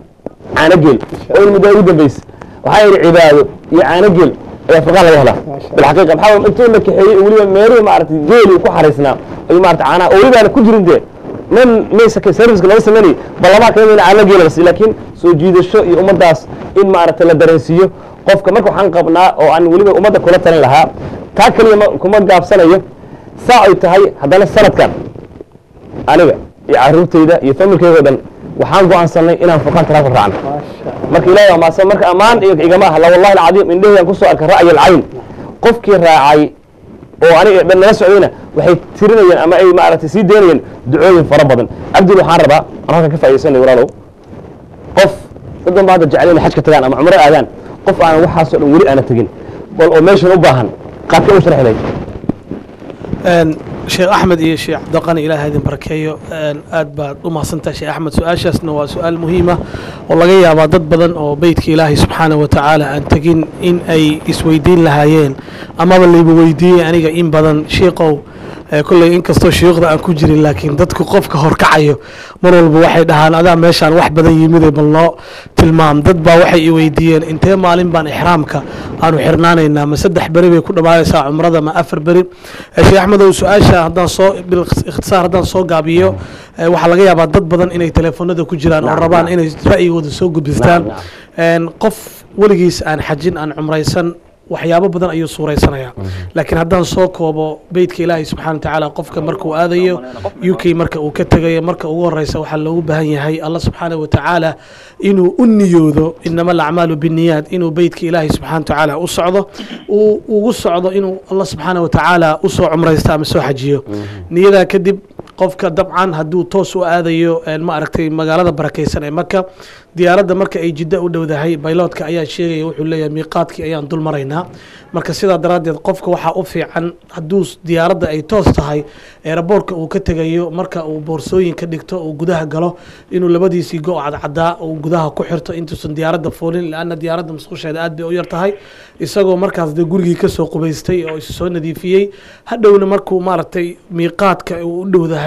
caano geel oo in muddo ugu dambaysa waxaa yidhi cibaado iyo caano geel ayaa furqaan laga helaa. Bilxaqiiqa maxaa intuu la kaxeeyey weliba meerihii maaragtay geelii ku xariisnaa ayuu maaragtay caanaha oo weliba aan ku jirin dee man maysa serviceka lama sameynay ballamaa ka mid in caano geela la siiyo laakiin soo jiidasho iyo ummaddaas in maaragtay la dareensiiyo qofka marka waxaan qabnaa oo aan weliba ummadda kula talin lahaa taa keliya ma- kuma gaabsanayo saa ay tahay haddana sanadkan aniga iyo caruurtayda iyo familkayga o dhan waxaan go'aansanay inaan furqaan taraafik raacno marka ilaahay waa mahadsan marka ammaan igama aha la wallahi alcadiim indhahayaan ku soo arkay ra'yi alcayn qofkii raacay oo aniga dhan nala socdayna waxay tirinayeen ama ay maaragtay sii deynayeen ducooyin fara badan. Cabdil waxaan rabaa aan halkan ka faa'iidaysanay walaalow qof dad badan baa hadda jecel inay xajka tagaan ama cumro aadaan qof aan waxaasoo dhan weli aana tegin bal oo meeshan u baahan qaabkee u Een, sheekh axmed iyo sheekh cabdiqani ilaah idin barakeeyo. Aad baad u mahadsantahay sheekh axmed su'aashaasna waa su'aal muhiima oo laga yaabaa dad badan oo beytka ilaahay subxaanahu wa tacaala aan tegin in ay isweydiin lahaayeen amaba layba weydiiyey aniga in badan. Shiiqow ee kolley inkastoo shiikhda aan ku jirin laakiin dadku qofka horkacayo mar walba waxay dhahaan adaa meeshaan wax badan yimide bal noo tilmaam. Dad baa waxay i weydiiyeen intee maalin baan ixraamka aanu xirnaanaynaa ma saddex beri bay ku dhammaanaysaa cumrada ma afar beri? Sheekh axmedow su'aasha haddaan soo bilikhtisaar haddaan soo gaabiyo waxaa laga yaabaa dad badan inay teleefonada ku jiraan oo rabaan inay ra'yigooda soo gudbistaan. Qof weligiis aan xajin aan cumraysan waxyaabo badan ayuu suuraysanaya laakiin haddaan soo koobo beytka ilaahay subxaana wa tacaala qofka markuu aadayo u k marka uu ka tegayo marka ugu horeysa waxaa loogu baahan yahay allah subxaana wa tacaala inuu u niyoodo inama alacmaalu biniyaad inuu beytka ilaahay subxaana wa tacaala u socdo uu ugu socdo inuu allah subxaana wa tacaala u soo cumraysto ama soo xajiyo. Niyadaa kadib qofka dabcan hadduu toos u aadayo een, ma aragtay magaalada barakaysan ee maka diyaaradda marka ay jiddo u dhowdahay bayloodka ayaa sheegaya wuxuu leeyahay miiqaadkii ayaan dul marka sidaa daraaddeed qofka waxaa u fiican hadduu diyaaradda ay toos tahay eeraboorka uu ka tegayo marka uu boorsooyin ka dhigto uu gudaha galo inuu labadiisii go cadcadaa uu gudaha ku xirto intuusan diyaaradda fuulin laanna diyaaradda musqusheeda aad bay u yar tahay. Isagoo markaas dee gurigii ka soo qubaystay oo is soo nadiifiyey hadhowna markuu maaragtay miiqaadka uu u dhowdahay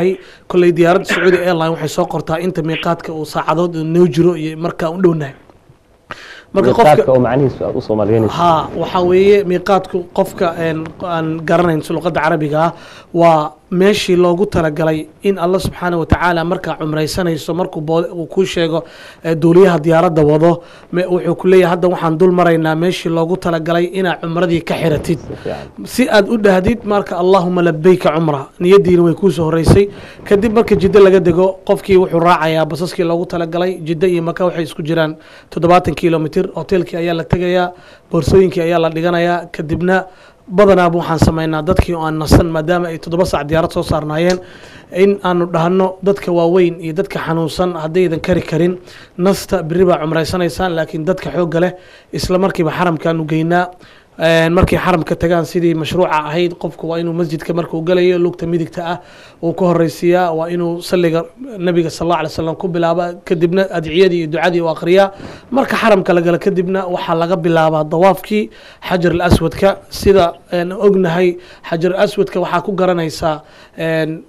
kolley diyaaradda sacuudi airline waxay soo qortaa inta miiqaadka uu saacadood noo jiro iyo markaa u dhownahay. Marka waxaa weeye miiqaadku qofka aan garanayn luqadda carabiga ah waa meeshii loogu talagalay in alla subxaana wa markaa cumraysanayso markuu kuu sheego ee duuliyaha diyaaradda wado wuxuu ku leeyahay hadda waxaan dul maraynaa meeshii loogu talagalay inaad cumradii ka xiratid. Si aad u dhahdid marka allahuma labeyka cumra niyadiina way kuusoo horeysay. Kadib marka jiddo laga dego qofkii wuxuu raacayaa basaskii loogu talagalay jiddo iyo maka waxay isku jiraan toddobaatan kilomitr hoteelkii ayaa la tegayaa boorsooyinkii ayaa la dhiganayaa kadibna badanaaba waxaan samaynaa dadkii oo aan nasan maadaama ay toddoba saac diyaarad soo saarnaayeen. In aanu dhahno dadka waaweyn iyo dadka xanuunsan haddaydan kari karin nasta berri baa cumraysanaysaan laakiin dadka xoogga leh isla markiiba xaramkaanu geynaa markay xaramka tagaan sidii mashruuca ahayd qofku waa inuu masjidka markuu galayo lugta midigta ah uu ka horeysiiyaa waa inuu saliga nabiga sal alla alay slam ku bilaaba kadibna adciyadii iyo ducadii u akhriyaa. Marka xaramka la gala kadibna waxaa laga bilaabaa dawaafkii xajar alaswadka. Sida ognahay xajar alaswadka waxaa ku garanaysaa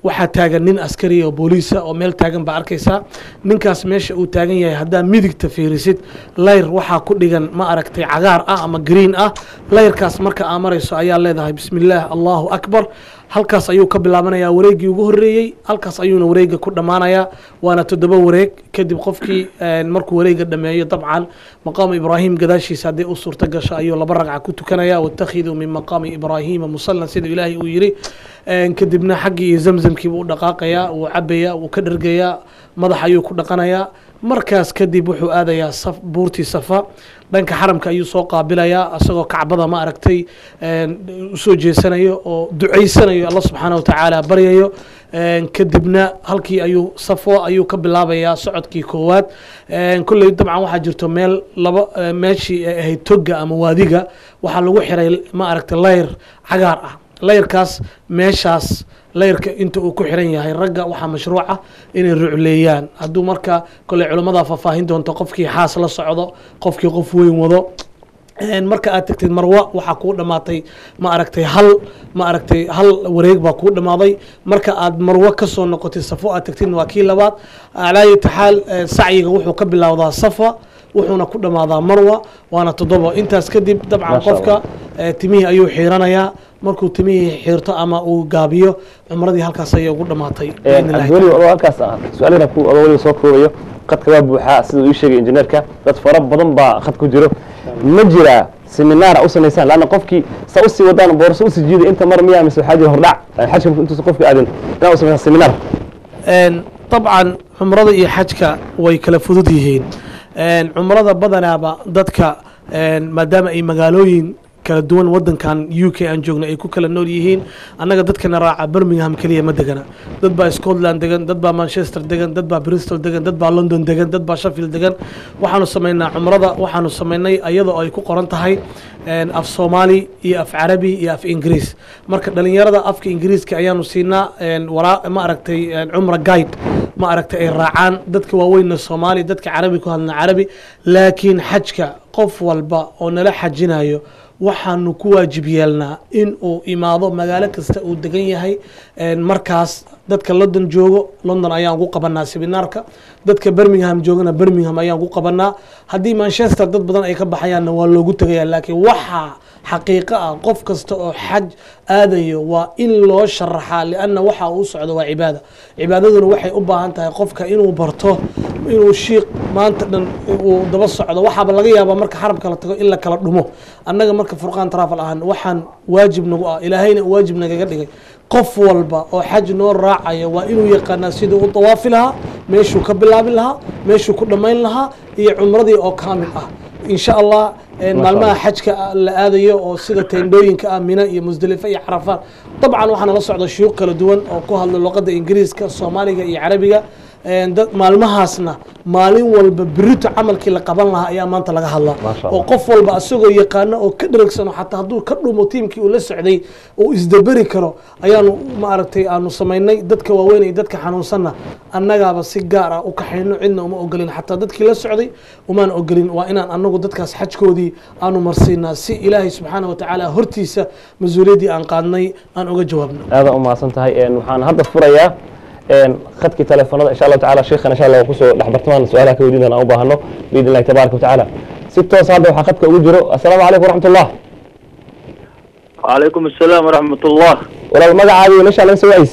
waxaa taagan nin askari oo booliisa oo meel taagan baa arkaysaa. Ninkaas meesha uu taagan yahay haddaa midigta fiirisid layr waxaa ku dhigan ma aragtay cagaar ah ama green ah layrkaas marka aa marayso ayaa leedahay bismi illaah allahu akbar. Halkaas ayuu ka bilaabanayaa wareeggii ugu horreeyey. Halkaas ayuuna wareegga ku dhammaanayaa waana toddoba wareeg. Kadib qofkii een, markuu wareegga dhameeyo dabcan maqaamu ibraahim gadaashiisa haddii u suurto gasho ayuu laba ragca ku tukanaya watakhiduu min maqaami ibraahiima musallan sida ilaahay uu yidhi. Een, kadibna xaggii iyo zamzamkiibu u dhaqaaqayaa wuu cabayaa wuu ka dhergayaa madax ayuu ku dhaqanayaa markaas kadib wuxuu aadayaa buurtii safa. Dhanka xaramka ayuu soo qaabilayaa isagoo kacbada ma aragtay u soo jeesanayo oo ducaysanayo alla subxaana wa tacaala baryayo. Kadibna halkii ayuu safo ayuu ka bilaabayaa socodkii koowaad. Kolley dabcan waxaa jirto meel laba meeshii ay ahayd toga ama waadiga. Waxaa lagu xiray ma aragtay layr cagaar ah. Layrkaas meeshaas layrka inta uu ku xiran yahay ragga waxaa mashruuca inay rucleeyaan. Hadduu marka kolley culammada faahfaahin doonto qofkii xaas la socdo qofkii qof weyn wado marka aad tagtid marwa waxaa kuu dhammaatay ma aragtay hal ma aragtay hal wareeg baa kuu dhammaaday marka aad marwo ka soo noqotid safo aad tagtidna waa kii labaad. Eh, sacyiga wuxuu ka bilowdaa safa wuxuuna ku dhammaadaa marwa waana toddobo intaas kadib dabcan qofka timihii ayuu xiiranayaa. Markuu timihii xiirto ama uu gaabiyo cumradii halkaas ayay ugu dhammaatay weliba soo koobayo. Khadka waa buuxaa sida uu sheegay injineerka. Dad fara badan baa khad ku jiro. Ma jiraa seminaara u samaysaan laanna qofkii sa u sii wadaan boorso u sii jiida inta mar miyaa mise waxaa jira hordhac xajka intuusan qofka aadin inaa u samaysaan seminaar dabcan cumrada iyo xajka way kala fudud yihiin cumrada badanaaba dadka maadaama ay magaalooyin kala duwan wadankan u k aan joogno ay ku kala nool yihiin annaga dadkana raaca birmingham keliya ma degana. Dad baa scotland degan dad baa manchester degan dad baa bristol degan dad baa london degan dad baa sheffield degan. Waxaanu samaynaa cumrada waxaanu samaynay iyadoo ay ku qoran tahay af soomaali iyo af carabi iyo af ingiriis. Marka dhalinyarada afka ingiriiska ayaanu siinaa waraa ma aragtay cumra guide ma aragtay ay raacaan dadka waaweynna soomaali dadka carabi ku hadlana carabi. Laakiin xajka qof walba oo nala xajinayo waxaanu ku waajib yeelnaa in uu imaado magaalo kasta uu degan yahay. Markaas dadka london joogo london ayaan ugu qabanaa seminaarka. Dadka birmingham joogana birmingham ayaan ugu qabanaa haddii manchester dad badan ay ka baxayaanna waa loogu tegaya laakiin waxaa xaqiiqo ah qof kasta oo xaj aadayo waa in loo sharaxaa lianna waxa uu socdo waa cibaada. Cibaadaduna waxay u baahan tahay qofka inuu barto inuu shiiq maanta dhan uu daba socdo. Waxaaba laga yaabaa marka xaramka la tago in la kala dhumo. Annaga marka furqaan travel ahaan waxaan waajib nagu ah ilaahayna waajib nagaga dhigay. Qof walba oo xaj noo raacaya waa inuu yaqaanaa siduu u dawaafi lahaa meeshuu ka bilaabi lahaa meeshuu ku dhammayn lahaa iyo cumradii oo kaamil ah. In sha allah maalmaha xajka la aadayo oo sida teendhooyinka ah mina iyo musdalifa iyo carafaat dabcan waxaana la socda shuyuuq kala duwan oo ku hadla luqadda ingiriiska soomaaliga iyo carabiga maalmahaasna maalin walba berito camalkii la qaban lahaa ayaa maanta laga hadlaa. Oo qof walba asagoo yaqaano oo ka dharagsano xataa hadduu ka dhumo tiimkii uu la socday uu isdaberi karo ayaanu maaragtay aanu samaynay dadka waaweyn iyo dadka xanuunsanna. Annagaaba si gaar ah u kaxayno cidna uma ogolin. Xataa dadkii la socday umaan ogolin. Waa inaan anagu dadkaas xajkoodii aanu marsiinaa si ilaahay subxaana wa tacaala hortiisa mas'uuliyaddii aan qaadnay aan uga jawaabno. Aada u mahadsan tahay waxaan hadda furayaa khadkii teleefanada insha allahu tacala sheekhana insha allah ku soo dhex bartamaan su'aalaha ka weydiidan aan u baahano biidn illahi tabaaraka watacaala si toos hadda waxaa khadka ugu jiro assalaamu calaykum waraxmatullah wacalaykum asalaam waraxmatullah walaal magacaabi meeshaa laga soo waayis?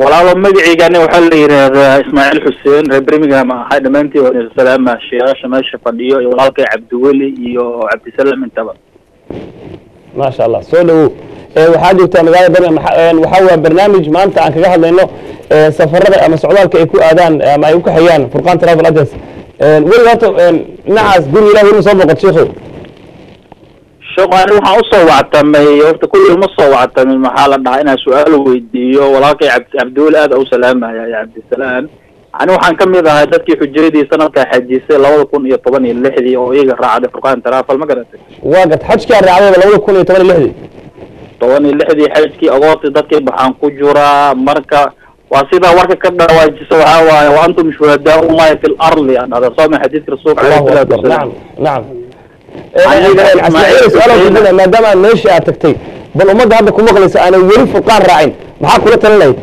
Walaalo magaceygaani waxaa la yidhaahdaa ismaaciil xuseen reer birmingham. Ahay dhamaantiin waan isu salaamaa sheegaasha meesha fadhiyo iyo walaalkay cabdiweli iyo cabdisalaam intaba. Maasha allah soo dhawow waxaa joogtaa magaalada barnaamij maanta aan kaga hadlayno safarada ama socdaalka ay ku aadaan ama ay u kaxeeyaan furqaan travel agency. Een, weliga horta een, dhinacaas guriga ilaah weli ma soo boqot sheekhow sheekhu ani waxaan u soo wactamay horta kulli uma soo wactamin maxaa la dhahaa inaan su'aal weydiiyo. Walaalkay cabdi cabdiweli aad u salaamaya iyo cabdisalaam ani waxaan ka mid ahay dadkii xujiradii sanadkaa xajisay labada kun iyo toban iyo lixdii oo iyaga raacday furqaan travel ma garatay waa gad xajkaa raacdayba labada kun iyo toban iyo lixdii toban iyo lixdii xajkii agoortii dadkii baxaan ku jiraa marka waa sidaa warka ka dhawaajisa waxaa waaye wa antum shuhadaa ullahi fi lardi aan dhahda sooma xadiidka rasuulka allahu akbar nacam nacam Aniga Een, Ismaaciil Ismaaciil, su'aal aan Xuseen. kujirnaa, maadaama aad meeshii aad tagtay bal ummadda hadda ku maqlaysa aanay weli furqaan raacin. Maxaa kula talin lahayd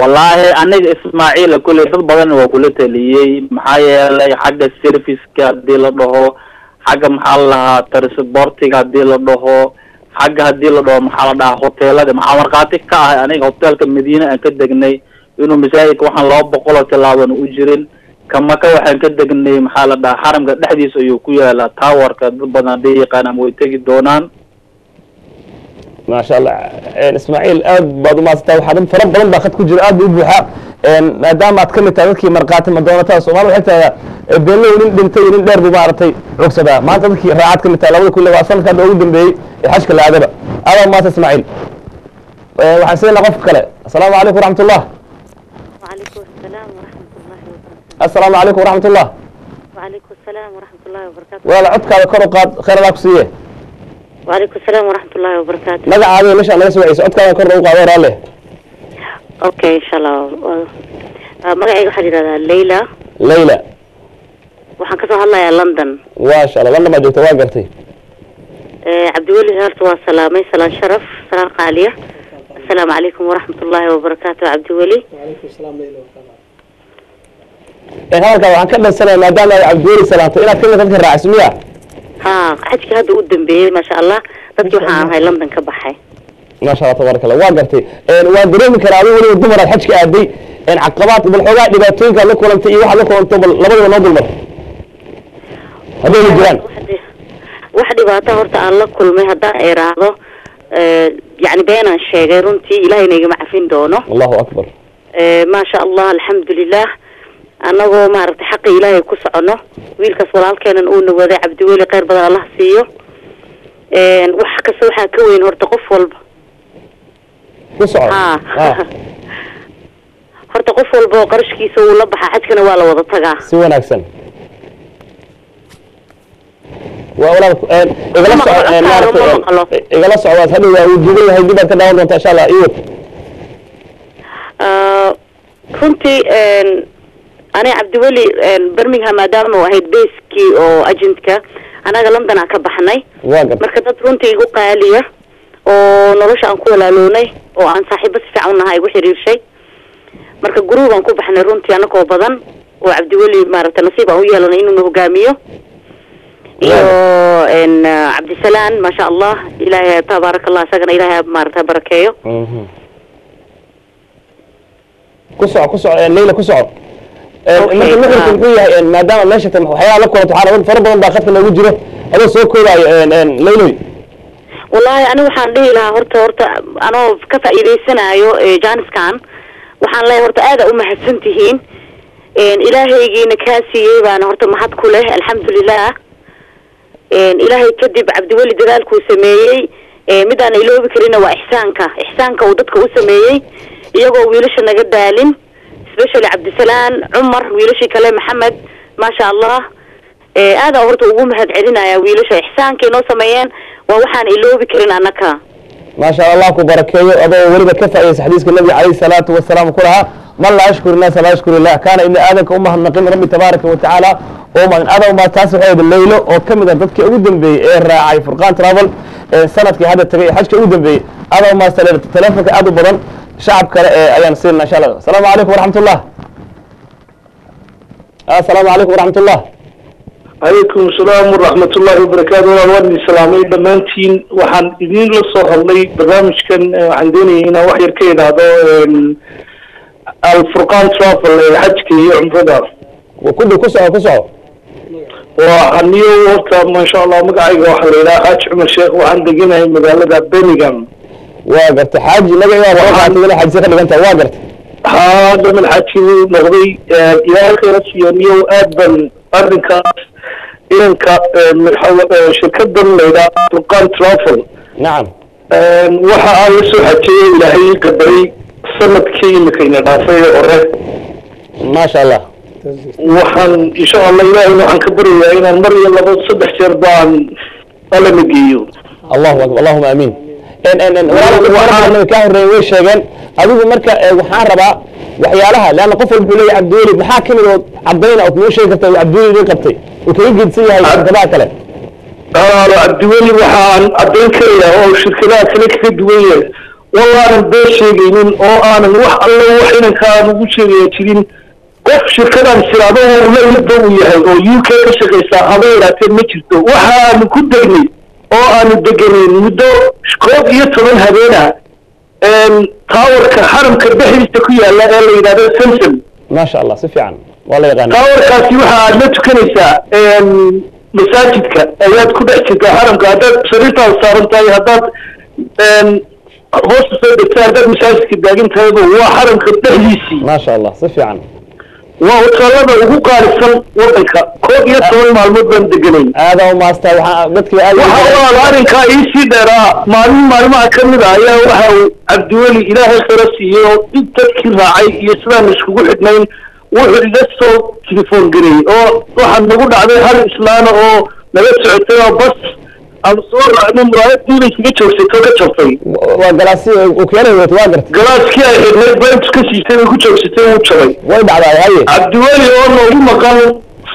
wallaahi aniga ismaaciila kulley dad badan waa kula taliyey. Maxaa yeelay xagga serviceka haddii la dhaho xagga maxaa la lahaa transportiga haddii la dhaho xagga haddii la dhaho maxaa la dhahaa hoteelada maxaa markhaati ka ahay aniga hoteelka madiine aan ka degnay inuu masaajidka waxaan laba boqol oo tilaaban u jirin. Kamaka waxaan ka degnay maxaa la dhahaa xaramka dhexdiisa ayuu ku yaalaa towerka dad badan hadday yaqaan ama way tegi doonaan. Maasha allah ismaaciil aad baad umaadsanta waxaa dad fara badan baa khad ku jira aad ba u buuxaa maadaama aad ka mid tahay dadkii markhaati madoonatada somal waay tahay beelow nin dhintay nin dheer buu maaragtay cugsadaa maanta dadkii raacaad ka mid tahay labada kun waa sanadka hadda ugu dambeeyey ee xajka la aadaba adaa maanta ismaaciil. Waxaan siinaa qofka kale. Asalaamu calaykum waraxmat ullah asalaamu calaykum waraxmat ullah walaal codkaada kor u qaad khayr alaa ku siiye magacaada meesha naga soo ceysa codkaada kor u qaado walaale okay insha allah uh, magaceyga waxaa layidhahdaa layla layla waxaan ka soo hadlayaa london. Masha alla london baa joogta waa gartay. Eh, cabdiweli horta waa salaamay. Salaan sharaf salaan qaaliya. Assalaamu calaykum waraxmat ullaahi wabarakaatu cabdiweli hadalkaa eh, waxaan ka dhansanaya maadaama ay cabdiweli salaamtay inaad ka mid dadka raacayso miya. Ha xajkii hadda u dambeeyey maasha allah. Dadkii waxaan ahay london ka baxay maasha allah tabaaraka allah. Waa gartay. Waan dareemi karaa adigu weliba dumar aad xajka aaday. Caqabaad bal xoogaa dhibaatooyinka aad la kulantay iyo waxaad la kulanto bal labadaba noo dulmar. Hadday ma jiraan. Wax dhibaata horta aan la kulmay haddaan iraahdo yani beenaan sheegay runtii ilahayna igama cafin doono. Allahu akbar. Maasha allah alxamdulilah annagoo maaragtay xaqi ilaahay ku socono. Wiilkaas walaalkeenan uuna waday cabdiweli kheyr badan allah siiyo. Wax kasta waxaa ka weyn horta qof walba ku soco ha Ah, (laughs) horta qof walba oo qarashkiisa uu la baxa xajkana waa la wada tagaa. Si wanaagsan. Igala waad hadhow waa uu duugan yahay dib aad ka daawan doontaa insha allah iwad Ah, runtii aniga cabdiweli birmingham maadaama uu ahayd baskii oo agentka anaga london aan ka baxnay. Marka dad runtii igu qaaliya oo nolosha aan ku walaaloonay oo aan saaxiibo si fiican u nahay igu xiriirshay. Marka guruub aan ku baxnay runtii anagoo badan oo cabdiweli maaragtay nasiib aan u yeelanay inuuna hogaamiyo iyo ah, cabdisalaan maasha allah ilaahay tabaaraka allah isagana ilaahay maaragtay barakeeyo. Mhm. ku soco ku soco een, leyla ku soco. Marka ah. muxuu yahay maadaama meesha tan waxyaalaha la kulanto waxaa fara badan baa khadka noogu jiro. Adoo soo koobaayo leyloy wallaahi aniga waxaan dhihi lahaa horta horta anoo ka faa'iidaysanayo eh, jaaniskan waxaan leeyahay horta aada u mahadsan tihiin ilaahaygiina kaa siiyey baana horta mahad ku leh alxamdulilah ilaahay kadib cabdiweli dadaalkuu sameeyey. Midaan iloobi karina waa ixsaanka. Ixsaanka uu dadka u sameeyey iyagoo wiilasha naga daalin. Especially cabdisalaan cumar wiilashii kale maxamed maasha allah. Eh, aada horta ugu mahad celinaya wiilasha. Ixsaankay noo sameeyeen waa waxaan iloobi karin annaka maasha allah allah ku barakeeyo. Adoo weliba ka faa'iidaysa xadiiska nabiga calayhi salaatu wasalaam ku lahaa man laa yashkuru innaasa laa yashkuru illah kaana ibni aadamka u mahadnaqin rabbi tabaaraka wa tacaala oo mahad adow ma taas waxay ahayd leylo oo ka mid ah dadkii ugu dambeeyey ee raacay furqaan travel sannadkii hadda tagay ee xajka ugu dambeeyey. Adow ma telefonka aad u badan shacab kale ee ayaan siinaa insha allah asalaamu calaykum waraxmatullah asalaamu calaykum waraxmatullah calaykum asalaam waraxmatullaahi wabarakaatu waan waan idin salaamay dhammaantiin. Waxaan idin la soo hadlay barnaamijkan waxaan doonayay inaan wax yar ka idhaahdo em, alfurqaan travel ee xajka iyo cumrada kudhi ku soco ku soco waa aniyo horta maasha allah magacayga waxaa la yidhaha xaaji cumar sheekh waxaan deganahay magaalada birmingham. Waa gartay xaaji magaciisa waxaa xaaji ka dhigan tahay waa gartay haa dhaman xaaji wuu noqday eh, ilaahay khayra siiyo niyo aad ban arrinkaas maxaa- eh, shirkadan la yidhaha furqaan travel. Nacam waxa aan la soo xajiyey ilaahay qadaray sannadkii imikayna dhaafay ee hore maasha allah waxaan insha allah ilaahayna waxaan ka baryayaa inaan mar iyo laba saddex jeer baan alana geeyo allahu akbar allahuma amiin. walaalka ka horreeyay way sheegeen adigu marka eh, waxaan rabaa waxyaalaha leanna qof walba wuxuu leeyahay cabdiweli maxaa ka mid oo cadayna ood noo sheegi karta oo cabdiweli idin qabtay? Uu kaga gedsan yahay shirkadaha kale. Qaalo cabdiweli waxaan caddayn karayaa oo shirkadaha kale kaga duwan yahay wallaanan been sheegaynin oo aanan wax alla wax inankaan ugu sheegaya jirin. Qof shirkadan siraado uu la ilada uu yahay oo u k ka shaqaysa haba yaraatee ma jirto. Waxaanu ku degnay oo aanu deganayn muddo koob iyo toban habeena taawarka xaramka dhexdiisa ku yaalla ee la yidhahdo samsam maasha allah si fiican. Waa la yaqaana taawarkaasi waxa aad la tukanaysaa masaajidka. Ayaad ku dhex jirtaa xaramka haddaad sariirtaada saaran tahay haddaad hoosta soo degta haddaad masaajidka daagan tahayba waa xaramka dhexdiisii maasha allah si fiican waa hoteelada ugu qaalisan wadanka koob iyo toban maalmood baan deganay aada u maasta waxaa dadkii aad waxa walaal arrinkaa iisii dheeraa maalin maalmaha ka mid a ayaa waxa uu cabdiweli ilaahay khara siiyey oo dib dadkii raacay iyo sidaan iskugu xidhnayn wuxuu iga soo telefoon gareeyey oo waxaa nagu dhacday hal islaana oo naga socotay oo bas aanu soo raacno muraayaddiibay kaga joogsatay oo ka jabtay waa galaasi okyaalaha wata waa garta galaaskii ay xidhnayd bayntu ka siisay bay ku joogsatay wuu jabay way dhacdaa haye cabdiweli oo noogu maqan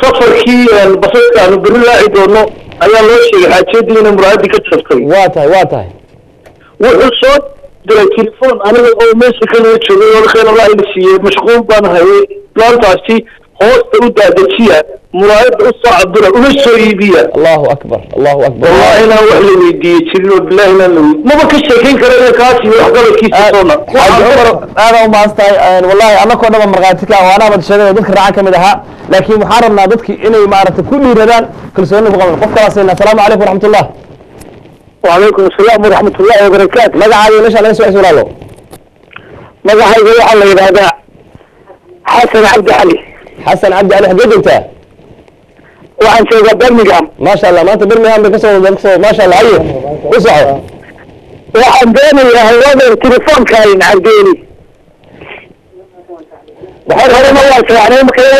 safarkii basaska aanu berri raaci doono ayaa loo sheegay xaajiyadii inay muraayaddii ka jabtay waa tahay waa tahay wuxuu soo diray telefoon aniga oo meesha kaliya joogay oo khayr allah ina siiyey mashquul baan hayay laantaasi الله أكبر الله أكبر. آه، آه، الله إنا وحلي ندي تلو بالله إنا ما بكش شاكين كرنا كاتي وحقل كيس أنا وما أستاي آه، والله أنا كنا مرغاتك وأنا ما تشرين بدك رعاك لكن محارم نادتك إني ما كل مدان كل السلام عليكم ورحمة الله. وعليكم السلام ورحمة الله وبركاته. ماذا علي علي سؤال. ماذا حيقول الله إذا حسن عبد علي. Xasan cabdi cali xaggee joogtaa waxaan joogaa birmingham maasha allah maanta birmingham bay ka soo ka soo maasha allah haye u soco waxaan doonayaa hawada telefoonkayn cabdeeni waxaan horena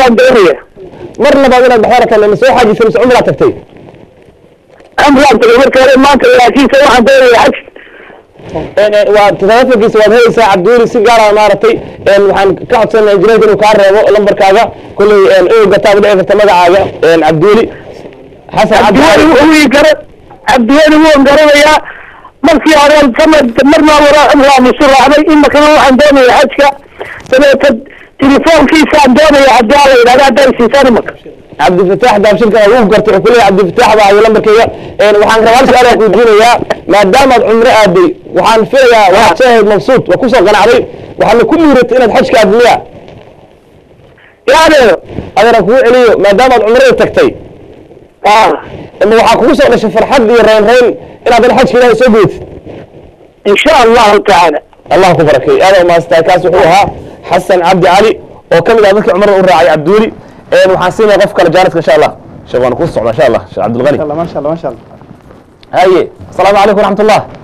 waan doonaya mar labaad inaad baxdaratan ma soo xaajisay mise cumraa tagtay? Amraan tagay marka hore maanta laakiinse waxaan doonaya xaj waa telefonkiisa waad helaysaa cabdiweli si gaara maaragtay waxaan ka codsanaa injineerka inuu kaa reebo lambarkaaga. Kolley inuu gataa dhici karta magacaaga cabdiweli xasan cabdiweli wuxuu ii gara cabdiweli wuu garanayaa markii hore sanad marna wara cumraan isu raacday imakana waxaan doonaya xajka. Dabeeta telefoonkiisaan doonaya haddii ala yidhahda haddaan siisaan imaka cabdifataax daabshirka wuu gartay wuxuu kuleeyahay cabdifataax baa hayo lambarkayga waxaan rabaa hal su'aal aan maadaamaad cumro aaday waxaan filayaa waxaad soo ahayd mabsuud waa ku soo qanacday waxaadna ku dhiiratay inaad xajka aad miya yaani adeeran kugu celiyo maadaamaad cumrada tagtay. Ama waxaa kugu soo dhashay farxad iyo rayn rayn inaad dan xajka ilaahay soo gudid insha allahu tacaala allah ku barakeey aada umaastahay kaas wuxuu ahaa xasan cabdi cali oo ka mid ah dadkii cumrada u raacay cabdiweli waxaan siinaya qof kale jaaridka insha allah sheekh waan ku socdaa insha allah sheekh cabdilqani masha allah masha allah haye asalaamu calaykum waraxmat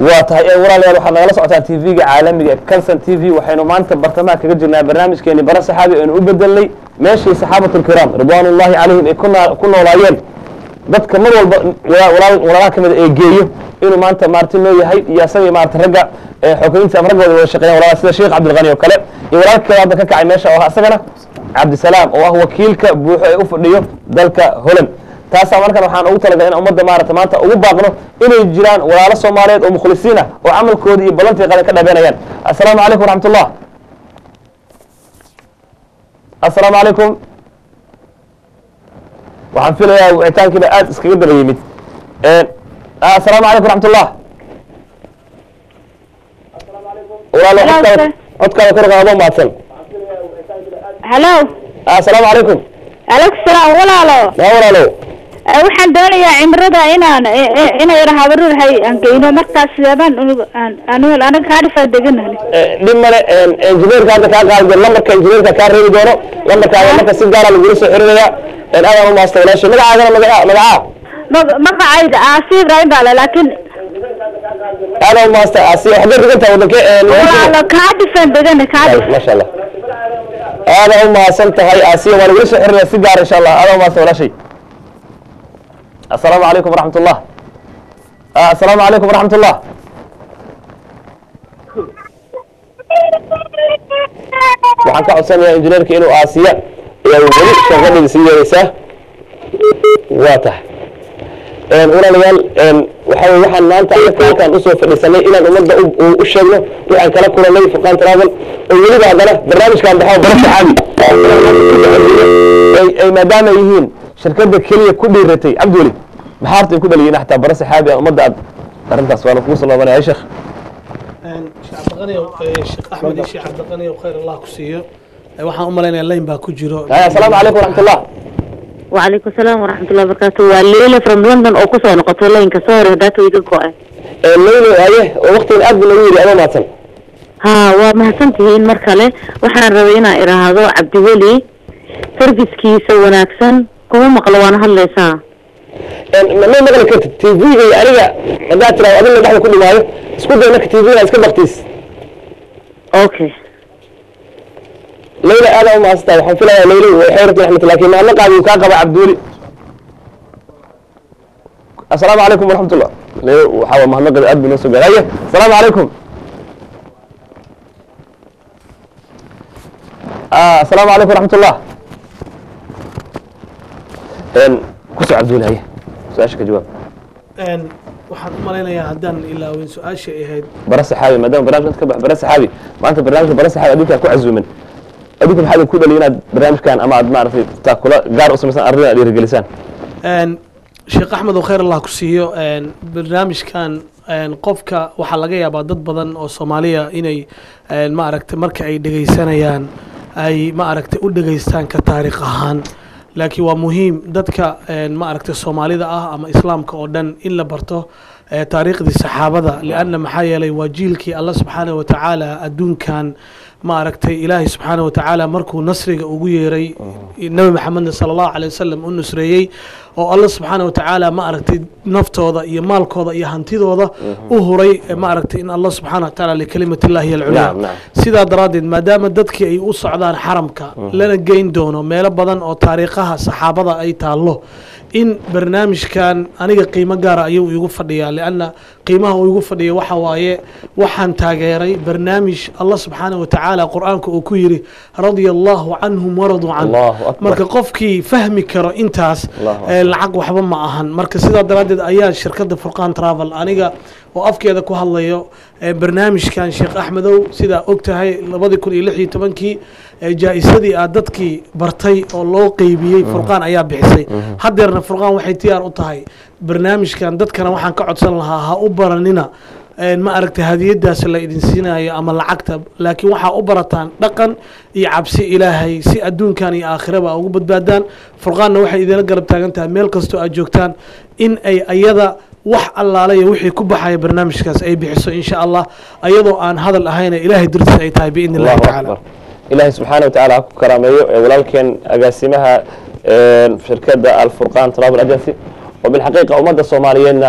waa tahay ee walaalayaal waxaad nagala socotaan t v-ga caalamiga calson t v. Waxaynu maanta bartamaha kaga jirnaa barnaamijkeeni bara saxaabi aynu u bedelnay meeshii saxaabatulkiraam ridwaan calayhim ay ku noolaayeen. Dadka mar walba walaalaha ka mida ah ee geeyo inuu maanta maarti noo yahay iyo asaga maarata ragga xogeynta ama raggooda wada shaqeeyan walaal sida sheekh cabdilghani oo kale. Iyo walaalka kale hadda ka kacay meesha oo ah asagana cabdisalaam oo ah wakiilka buuxo ee u fadhiyo dalka holland. Taasaa markan waxaan ugu talagalay in ummadda maarata maanta ugu baaqno inay jiraan walaalo soomaaliyeed oo mukhlisiin ah oo camalkooda iyo ballantii qadan ka dhabeynayaan. Assalaamu calaykum waraxmatullah. Assalaamu calaykum waxaan filayaa wicitaankiiba aad iskaga daba yimid assalaamu calaykum waraxmatullah walaalo codkaada codkaada kor qaado mahadsan halo assalaamu calaykum aleykum salaam walaalo. Yaa walaalo. Eh, waxaan doonayaa cimrada inaan eh, eh, inay habarurhay aan geyno. Markaas seebaan unugu- aan- anu- anaga kaadhifaa deganahay dhib male injineerka hadda kaa qaadi doono lambarka injineerka kaa reebi doono. Lambarkaaga marka si gaara lagula soo xiriiraya. Aadaan umaasta walaashay magacaagana magaca magacaa Mag- magacayda aasi ibrahim baa le laakiin aadaan umaasta asiya xageed degantaa wadanke walaalo kaadhifaan degana kaadhif masha allah aadaan umahadsan tahay. Asiya waa lagula soo xiriiraya si gaara insha allah aadaan umaasta walaashay. Assalaamu calaykum waraxmat ullah assalaamu calaykum waraxmat ullah waxaan ka codsanayaa injineerka inuu aasiya ayaa weli shaqadhida sii yeeraysaa waa tahay walaalayaal waxa weye waxaan maanta halkaan u soo fadhiisanay inaan ummadda u- sheegno waxaan kala kulanay furqaan travel. Oo weliba haddana barnaamijkan baxo bara saxaabi maadaama ay yihiin shirkadda keliya ku dhiiratay cabdiweli maxaa horta ku dhaliyiin xataa bara saxaabi ah ummadda aad arrintaas waana kugu soo laabanaya sheekh. Sheekh axmed iyo sheekh cabdiqani khayr allah ku siiyo. Waxaan u malaynayaa layn baa ku jiro. Asalaamu calaykum waraxmatullah wacalaykum salaam waraxmatullahi barakaatu waa leila from london oo ku soo noqotay laynka. Soo hore daataydankoo ah leylo waaye oo waktigan aad bu nagu yiri ama mahadsan ha waa mahadsan tihiin mar kale waxaan rabay inaan idhaahdo cabdiweli sarfiskiisa wanaagsan. Kuma maqlo waana hadlaysaa. May maqli kartid t v-ga iyo aniga. Haddaa tiraado adina dhexda ku dhimaayo isku day marka t v-ga iska baktiis okay leyla aad u mahadsantahay waxaan filayaa leylo way xeyrata raxmat laakiin mahadnaqaadi kaa qaba cabdiweli asalaamu calaykum waraxmatullah waxaa mahadnaqeeda aad buu noo soo gaaray. Haye asalaamu calaykum Ah, asalaamu calaykum waraxmatullah ku soo cabdiweli haye su'aasha ka jawaab. Waxaan u malaynayaa haddaan ilaawin su'aasha ay ahayd. Bara saxaabi maadaama barnaamijka ka bax bara saxaabi maanta barnaamijka bara saxaabi adinkaa ku casuuman adinku maxaa idin ku dhaliya inaad barnaamijkan ama aad maaragtay taakula gaar u samaysan arrin aad dhiirigelisaan sheekh axmed oo khayr allah ku siiyo barnaamijkan qofka waxaa laga yaabaa dad badan oo soomaaliya inay een, ma aragtay marka ay dhegaysanayaan ay ma aragtay u dhegaystaan ka taariikh ahaan. Laakiin waa muhiim dadka een, ma aragtay soomaalida ah ama islaamka oo dhan in la barto taariikhdii saxaabada. Lianna maxaa yeelay waa jiilkii alla subxaana wa tacaala adduunkan ma aragtay ilaahay subxaana wa tacaala markuu nasriga ugu yeeray nabi maxamedna sala allahu calay wasalam u nusreeyey oo alla subxaana wa tacaala ma aragtay naftooda iyo maalkooda iyo hantidooda u huray ma aragtay in allah subxaana wa tacaala likalimatillahi alculya Naam, naam. sidaa daraaddeed maadaama dadkii ay u socdaan xaramka lana geyn doono meelo badan oo taariikhaha saxaabada ay taallo in barnaamijkan aniga qiimo gaara ayuu igu fadhiyaa lianna qiimaha uu igu fadhiya waxa waaye waxaan taageeray barnaamij allah subxaana wa tacaala qur'aanka uu ku yidhi radia allahu canhum waraduu can Allahu akbar. marka qofkii fahmi karo intaas ee, lacag waxba ma ahan. Marka sidaa daraaddeed ayaa shirkadda furqaan travel aniga oo afkeeda ku hadlayo ee, barnaamijkan sheekh axmedow sidaa og tahay labadii kun iyo lix iyo tobankii jaa-isadii aad dadkii bartay oo loo qeybiyey furqaan ayaa bixisay. Haddeerna furqaan waxay tiyaar u tahay barnaamijkan. Dadkana waxaan ka codsan lahaa ha u baranina ma aragtay hadiyadaas la idin siinayo ama lacagta. Laakiin waxaa u barataan dhaqan iyo cabsi ilaahay si adduunkan iyo aakhiraba ugu badbaadaan. Furqaanna waxay idinla garab taagan tahay meel kastoo aad joogtaan in ay ayada wax allaale iyo wixii ku baxaya barnaamijkaas ay bixiso insha allah. Ayadoo aan hadal ahayna ilaahay dartiis ay tahay biidni illahi tacaala ilaahay subxaana wa tacaala ha ku karaameeyo ee walaalkeen agaasimaha shirkadda alfurqaan travel agency. Oo bilxaqiiqa ummadda soomaaliyeedna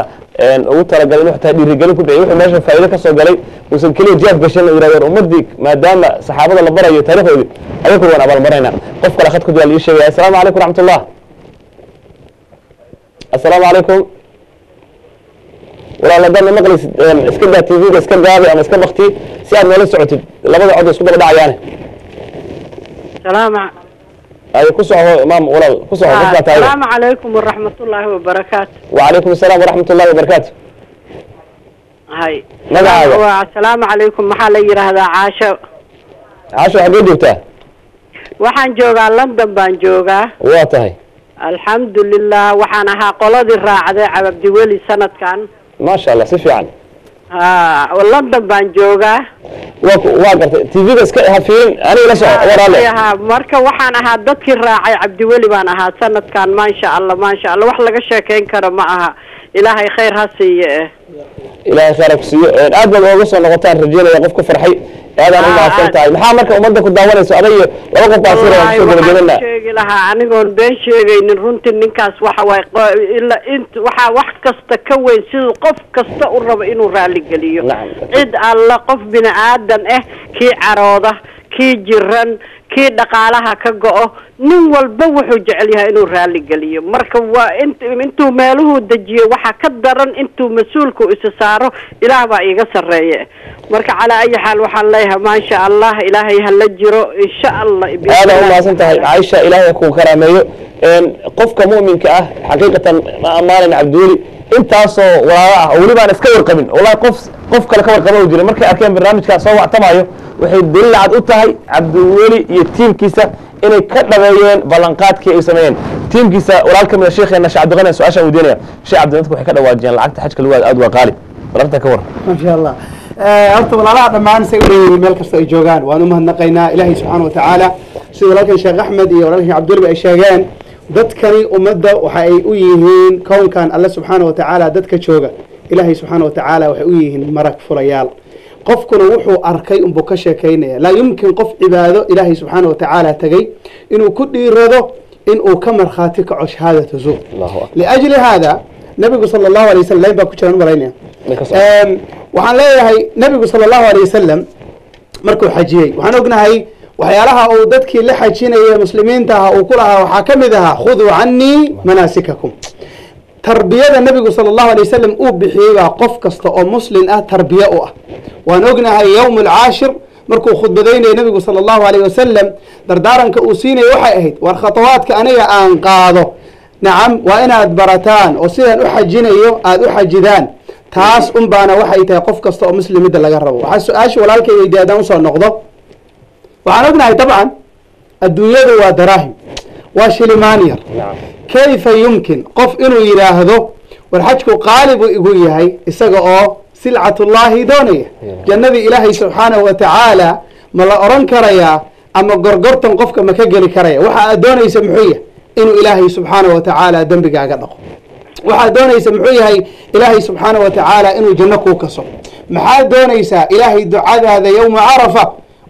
ugu talagalay inuu xitaa dhiirigelin ku bixiyay wuxuu meesha faa'iido ka soo galay uusan keliya jaaf gashan la yidhahdeen ummaddii maadaama saxaabada la barayo taariikhdoodii. Adinku waan abaalmarayna qof kale khadka duwaa ii sheegaya asalaamu calaykum raxmatullah asalaamu calaykum walaal haddaad na maqlaysid iska daa tv-ga iska gaabi ama iska bakti si aad noola socotid labada cod isku daba dhacayaane asalaamu calaykum waraxmat ullaahi wabarakaatu wacalaykum asalaam waraxmat ullahi wabarakaatu. Hay. Magacaaga asalaamu calaykum maxaa la yidhaahdaa caasho? Caasho xagee joogtaa? Waxaan joogaa london baan joogaa. Waa tahay. Alxamdulilah waxaan ahaa qoladii raacday cababdiweli sanadkan. Maasha allah si fiican ha london baan joogaa. Waa gartay. Tv-ga iska ha fiirin aniga la soco waraale. ahaa. Marka waxaan ahaa dadkii raacay cabdiweli baan ahaa. Sanadkan maasha allah maasha allah wax laga sheekeyn karo ma aha ilaahay khayr ha siiye. Eh ilaahay khayra ku siiyo aad baad ooga soo noqotaan rajeynaya qof ku farxay. Aadaan u Ah, mahadsan aad. tahay. Maxaa marka ummadda ku daawanayso? Ada iyo laba qof baa sira wallaahi ku soo waxaan gabagabana sheegi lahaa anigoon been sheegaynin runtii ninkaas waxa waay ila int waxaa wax kasta ka weyn siduu qof kasta u rabo inuu raali geliyo. Cid alla qof bini aadan ah kii carooda kii jiran kii dhaqaalaha ka go-o nin walba wuxuu jecel yahay inuu raalli geliyo. Marka waa int intuu meeluhuu dejiyo waxaa ka daran intuu mas'uulku isa saaro ilaah baa iiga sarreeye. Marka calaa ayi xaal waxaan leeyahay maasha allah ilaahay hala jiro insha allah aada u mahadsan tahay caaisha ilaahay ku karaameeyo. Qofka mu'minka ah xaqiiqatan ma amaanan cabdiweli intaasoo walaalo ah oo weliba aan iska warqabin. Wallahi qof qof kale ka warqaba uu jira markay arkeen barnaamijkaa soo wactamayo waxay daliil cad u tahay cabdiweli iyo tiimkiisa inay ka dhameeyeen ballanqaadkii ay sameeyeen. Tiimkiisa walaal ka mida sheekheena shee cabdiqani su'aashaan weydiinaya shee cabdi dadku waxay ka dhawaajiyeen lacagta xajka lagu aad waa qaali bal arrintaa ka warran masha allah eh, horta walaalaha dhammaan say u leeyihiin meel kasta ay joogaan. Waan u mahadnaqaynaa ilaahay subxaana wa tacaala. Sida walaalkan sheekh axmed iyo walaalkan cabdulbi ay sheegeen dadkani ummadda waxa ay u yihiin kownkan alle subxaana wa tacaala dadka jooga. Ilaahay subxaana wa tacaala waxay u yihiin marag fulayaal qofkuna wuxuu arkay unbuu ka sheekaynaya. Laa yumkin qof cibaado ilaahay subxaana wa tacaala tegey inuu ku dhiirado inuu ka markhaati kaco shahaadata zuur. Liajli hada nabigu sala allahu alay wasalam layn baa ku jiraan u malaynaya. Waxaan leeyahay nabigu sala allahu alay wasalam markuu xajiyey. Waxaan ognahay waxyaalaha uu dadkii la xajinaya muslimiinta aha uu ku lahaa waxaa ka mid ahaa khuduu canii manaasikakum tarbiyada nabigu sala allahu alay wasalam uu bixiyey baa qof kasta oo muslin ah tarbiye u ah. Waan ognahay yowm alcaashir markuu khudbadaynayo nabigu sala allahu alayh wasalam dardaaranka uu siinaya waxay ahayd war khatawaadka aniga aan qaado. Nacam waa inaad barataan oo sidaan u xajinayo aada u xajidaan. Taas un baana waxay tahay qof kasta oo muslimidda laga rabo. Waxaa su'aasha walaalkay weydiiya haddaan u soo noqdo. Waxaan ognahay dabcan adduunyadu waa daraahim waa shilimaan yar kayfa yumkin? Qof inuu yidhaahdo war xajku qaali buu igu yahay isaga oo silcatullaahi doonaya. Jannadii ilaahay subxaanahu wa tacaala ma la oran karayaa ama gorgortan qofka ma ka geli karaya waxa aad doonaysa muxuu yahay inuu ilaahay subxaanahu wa tacaala dembigaaga dhaqo. Waxaad doonaysa muxuu yahay ilaahay subxaanahu wa tacaala inuu janno kuu kaso. Maxaad doonaysaa ilaahay ducadaada yowma carafa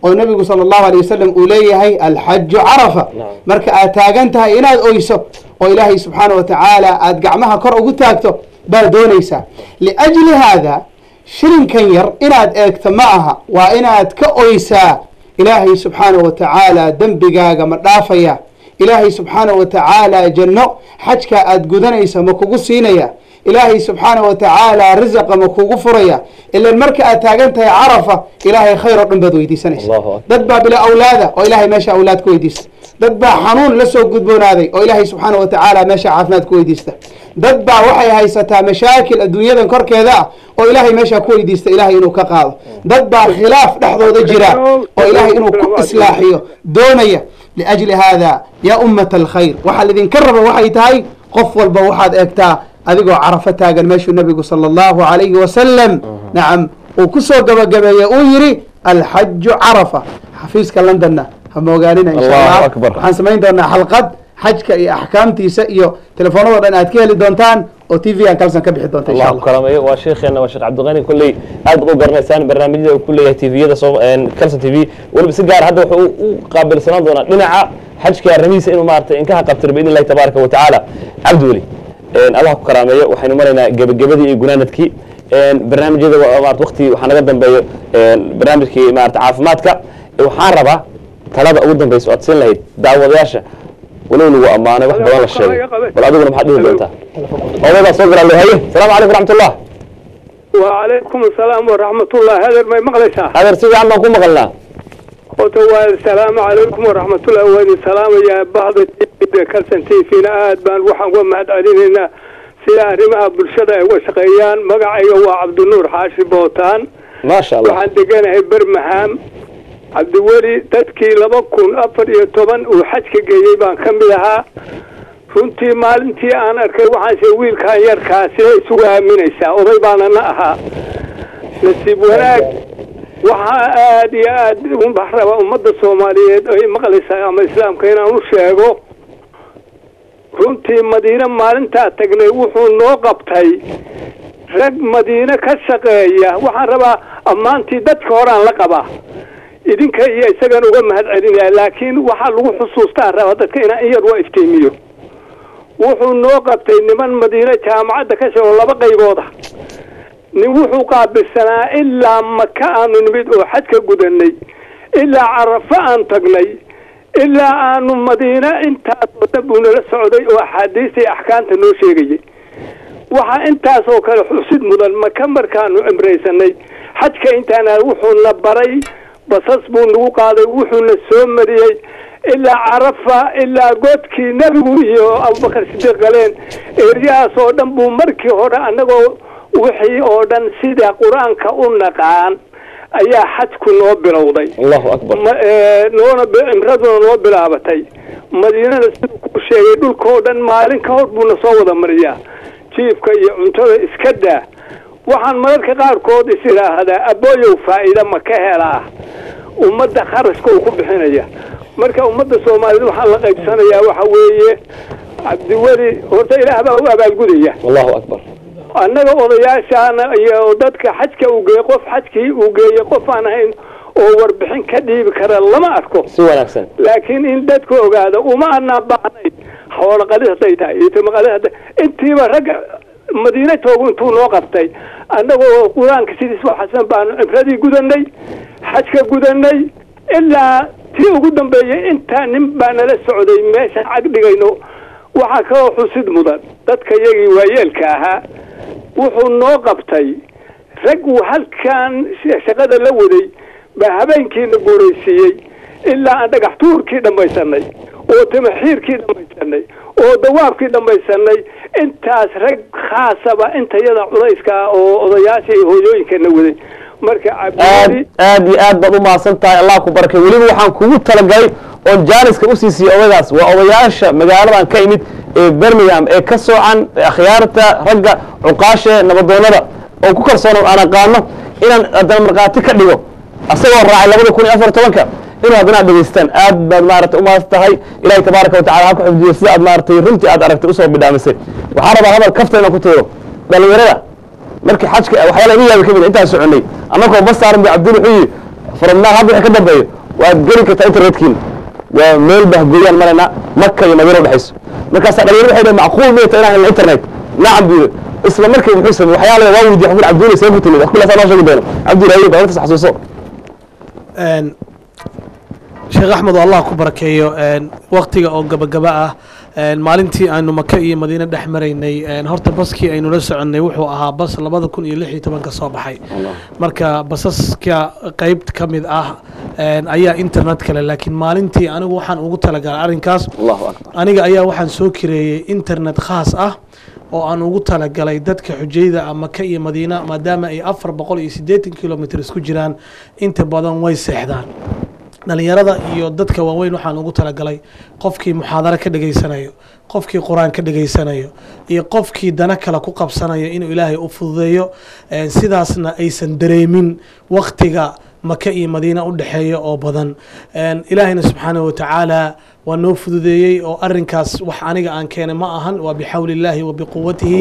oo nabigu sala allahu alay wasalam uu leeyahay alxaju carafa. Marka aad taagan tahay inaad oyso oo ilaahay subxaana wa tacaala aad gacmaha kor ugu taagto baad doonaysaa. Liajli haada shilinkan yar inaad eegto ma aha. Waa inaad ka oysaa ilaahay subxaana wa tacaala dembigaaga ma dhaafaya. Ilaahay subxaana wa tacaala janno xajka aad gudanaysa ma kugu siinaya ilaahay subxaana wa tacaala risaqa ma kugu furaya ilan marka aad taagan tahay carafa ilaahay khayr oo dhan baad weydiisanaysa. Dad baa bila awlaada oo ilaahay meesha awlaad ku weydiista. Dad baa xanuun la soo gudboonaaday oo ilaahay subxaana wa tacaala meesha caafimaad ku weydiista. Dad baa waxay haysataa mashaakil adduunyadan korkeeda ah oo ilaahay meesha ku weydiista ilaahay inuu ka qaado. Dad baa khilaaf dhexdooda jira oo ilaahay inuu ku islaaxiyo doonaya liajli hada yaa ummata alkhayr waxaa lidinka raba waxay tahay qof walba waxaad eegtaa adigoo carafo taagan meeshuu nabigu sala allahu alayhi wasalam nacam uu ku soo gabagabeeye uu yidhi alxaju carafa. Xafiiska londonna ha moogaanina insha allah. waxaan samayn doonaa xalqad xajka iyo axkaamtiisa iyo telefoonadoo dhan aad ka heli doontaan oo t v aan kalsan ka bixi doonta insha allah. ku karameeyo waa sheekheena waa sheekh cabdiqani kolley aad u garanaysaan barnaamijyada uu ku leeyahay tviyada soo kalson t v. Weliba si gaar hadda wuxuu u qaabilsanaan doonaa dhinaca xajka arrimihiisa inuu maaragtay inkaha qabtiro biidn illahi tabaaraka wa tacaala. Cabdi weli allah ku karaameeyo. Waxaynu maraynaa gebagabadii iyo gunaanadkii. Barnaamijyada wati waxaa naga dambeeyo. Barnaamijkii maarata caafimaadka. Waxaan rabaa talada ugu dambaysa oad siin lahayd daawadayaasha. Walow lagu ammaanay wax badan la sheegay. Bal adiguna maxaad dhihi doontaa? Odadaa soo garaalo haye salamu calaykum raxmatullah wacalaykum asalaam waraxmatullah hadeer may maqlaysaa? Hadeer si fiican baan ku maqalnaa. Horta waa salaamu calaykum waraxmatullah waa idin salaamayaa baxda kalsantiifiina aada baan waxaan uga mahadcelinaynaa sida arrimaha bulshada ay uga shaqeeyaan magacayga waa cabdinuur xaashi bootaan. Maasha allah. Waxaan deganahay bermaham cabdiweli dadkii laba kun afar iyo toban uu xajka geeyey baan ka mid ahaa. Runtii maalintii aan arkay waxaan shee wiilkaan yarkaa siday isugu aaminaysaa oday baanana ahaa. Nasiib wanaag waxaa aada iyo aada raba ummadda soomaaliyeed ay maqlaysaa ama islaamka inaan u sheego runtii madiine maalintaa tagnay wuxuu noo qabtay. Rag madiine ka shaqeeya. Waxaan rabaa ammaantii dadka horaan la qabaa. Idinka iyo isagan uga mahad celinaya laakiin waxaa lagu xusuustaan raba dadka inaan in yar waa iftiimiyo. Wuxuu noo qabtay niman madiine jaamacadda ka shaqo laba qaybooda. Nin wuxuu qaabilsanaa ilaa maka aanu nimid oo xaj ka gudanay ilaa carafo aan tagnay ilaa aanu madiine intaas dhan buu nala socday oo axaadiista iyo axkaamta noo sheegayay. Waxaa intaas oo kale xusid mudan maka markaanu cimraysanay? Xajka intaana wuxuuna baray basas buu nagu qaaday wuxuuna soo mariyey ilaa carafa ilaa godkii nebigu iyo abubakar sidiiq galeen eeryahaas oo dhan buu markii hore annagoo wixii oo dhan sida qur'aanka u naqaan ayaa xajku noo bilowday. Allahu akbar. Noona bi- cimraduna noo bilaabatay. Madiinada siduu kuu sheegay dhulkoo dhan maalin ka hor buuna soo wada mariyaa. Jiifka iyo cuntada iska daa. Waxaan mararka qaarkood is idhaahdaa abooyow faa'iida ma ka helaa. Ummadda kharashka uu ku bixinaya. Marka ummadda soomaaliyed waxaan la qaybsanayaa waxa weeye cabdiweli horta ilaah baa u abaalgudaya allahu akbar annaga odayaashaana iyo dadka xajka uu geeyey qof xajkii uu geeyey qof aan ahayn oo warbixin ka dhiibi kara lama arko. Si wanaagsan. Laakiin in dadku ogaado uma anaan baahnayn. Tahay iyo hadday intiiba ragga madiina joogu intuu noo qabtay. Annagoo qur'aanka sidiis u xasan baanu cibradii gudanay xajka gudanay ilaa tii ugu dambeeyey intaa nin baa nala socday meeshaan cag dhigayno. Waxaa kaloo xusid mudan. Dadka yagii waayeelka ahaa wuxuu noo qabtay. Rag uu halkan sh- shaqada la waday baa habeenkiina guuraysiiyey. Ilaa aan dhagax tuurkii dhammaysanay oo tamaxiirkii dhammaysanay oo dawaabkii dhammaysanay intaas rag khaasaba intayada culayska ah oo odayaasha iyo hooyooyinkana waday. Marka aad aad iyo aad baad u mahadsan tahay allah ku barakay weliba waxaan kugu talagalay oon jaaniska u sii siiyey odagaas waa odayaasha magaaladan ka imid ee birmingham ee ka soocan akhyaarta ragga cuqaasha nabadoonada oo ku kalsoon aan aqaano inaan haddana markhaati ka dhigo asagoo raacay labada kun iyo afar tobanka inuu haddana aad dhegeystaan. Aad baad maarata u mahadsan tahay. Ilahi tabaaraka watacala ha ku xifdiyo sida aad maaratay runtii aad aragtay u soo bidhaamisay waxaa rabaa hadal kafta inaan ku tago. Dhalinyarada markii xajka waxyaala iga yaabi ka mid intaan soconay annagoo bas saaran bu cabdil wuxuu yidhi farabnaa hadda wixii ka dambeeyo. Waad geli kartaa internetkiina waa meel bahgooyaan maraynaa maka iyo madiina udhexayso markaasaa dhalinyarada waxay dhahay macquul miyay tahay inaan helno internet. Nacam buu yidhi. Isla markii muxuu samey waxyaala waa weydiye xubin cabdil seen ku timid kullaasaa noo sheegi doono. Cabdil ayo barintas xasuuso sheekh axmed oo allah ku barakeeyo een, waqtiga oo gabagaba ah maalintii aynu maka iyo madiine dhex maraynay horta baskii aynu la soconnay wuxuu ahaa bas labada kun iyo lix iyo tobanka soo baxay. Marka basaska qeyb ka mid ah ayaa internet kale laakiin maalintii anigu waxaan ugu talagalay arrinkaas. Aniga ayaa waxaan soo kireeyey internet khaas ah oo aan ugu talagalay dadka xujayda ah maka iyo madiina maadaama ay afar boqol iyo siddeetan kilomitr isku jiraan. Inta badan way seexdaan dhalinyarada iyo dadka waaweyn waxaan ugu talagalay qofkii muxaadaro ka dhegaysanayo qofkii qur'aan ka dhegaysanayo iyo qofkii dana kale ku qabsanayo inuu ilaahay u fududeeyo een, sidaasna aysan dareemin waktiga maka iyo madiina u dhexeeya oo badan. Een, ilaahayna subxaanahu watacaala waa noo fududeeyey oo arinkaas wax aniga aan keena ma ahan. Waa bixawli illaahi wa biquwatihi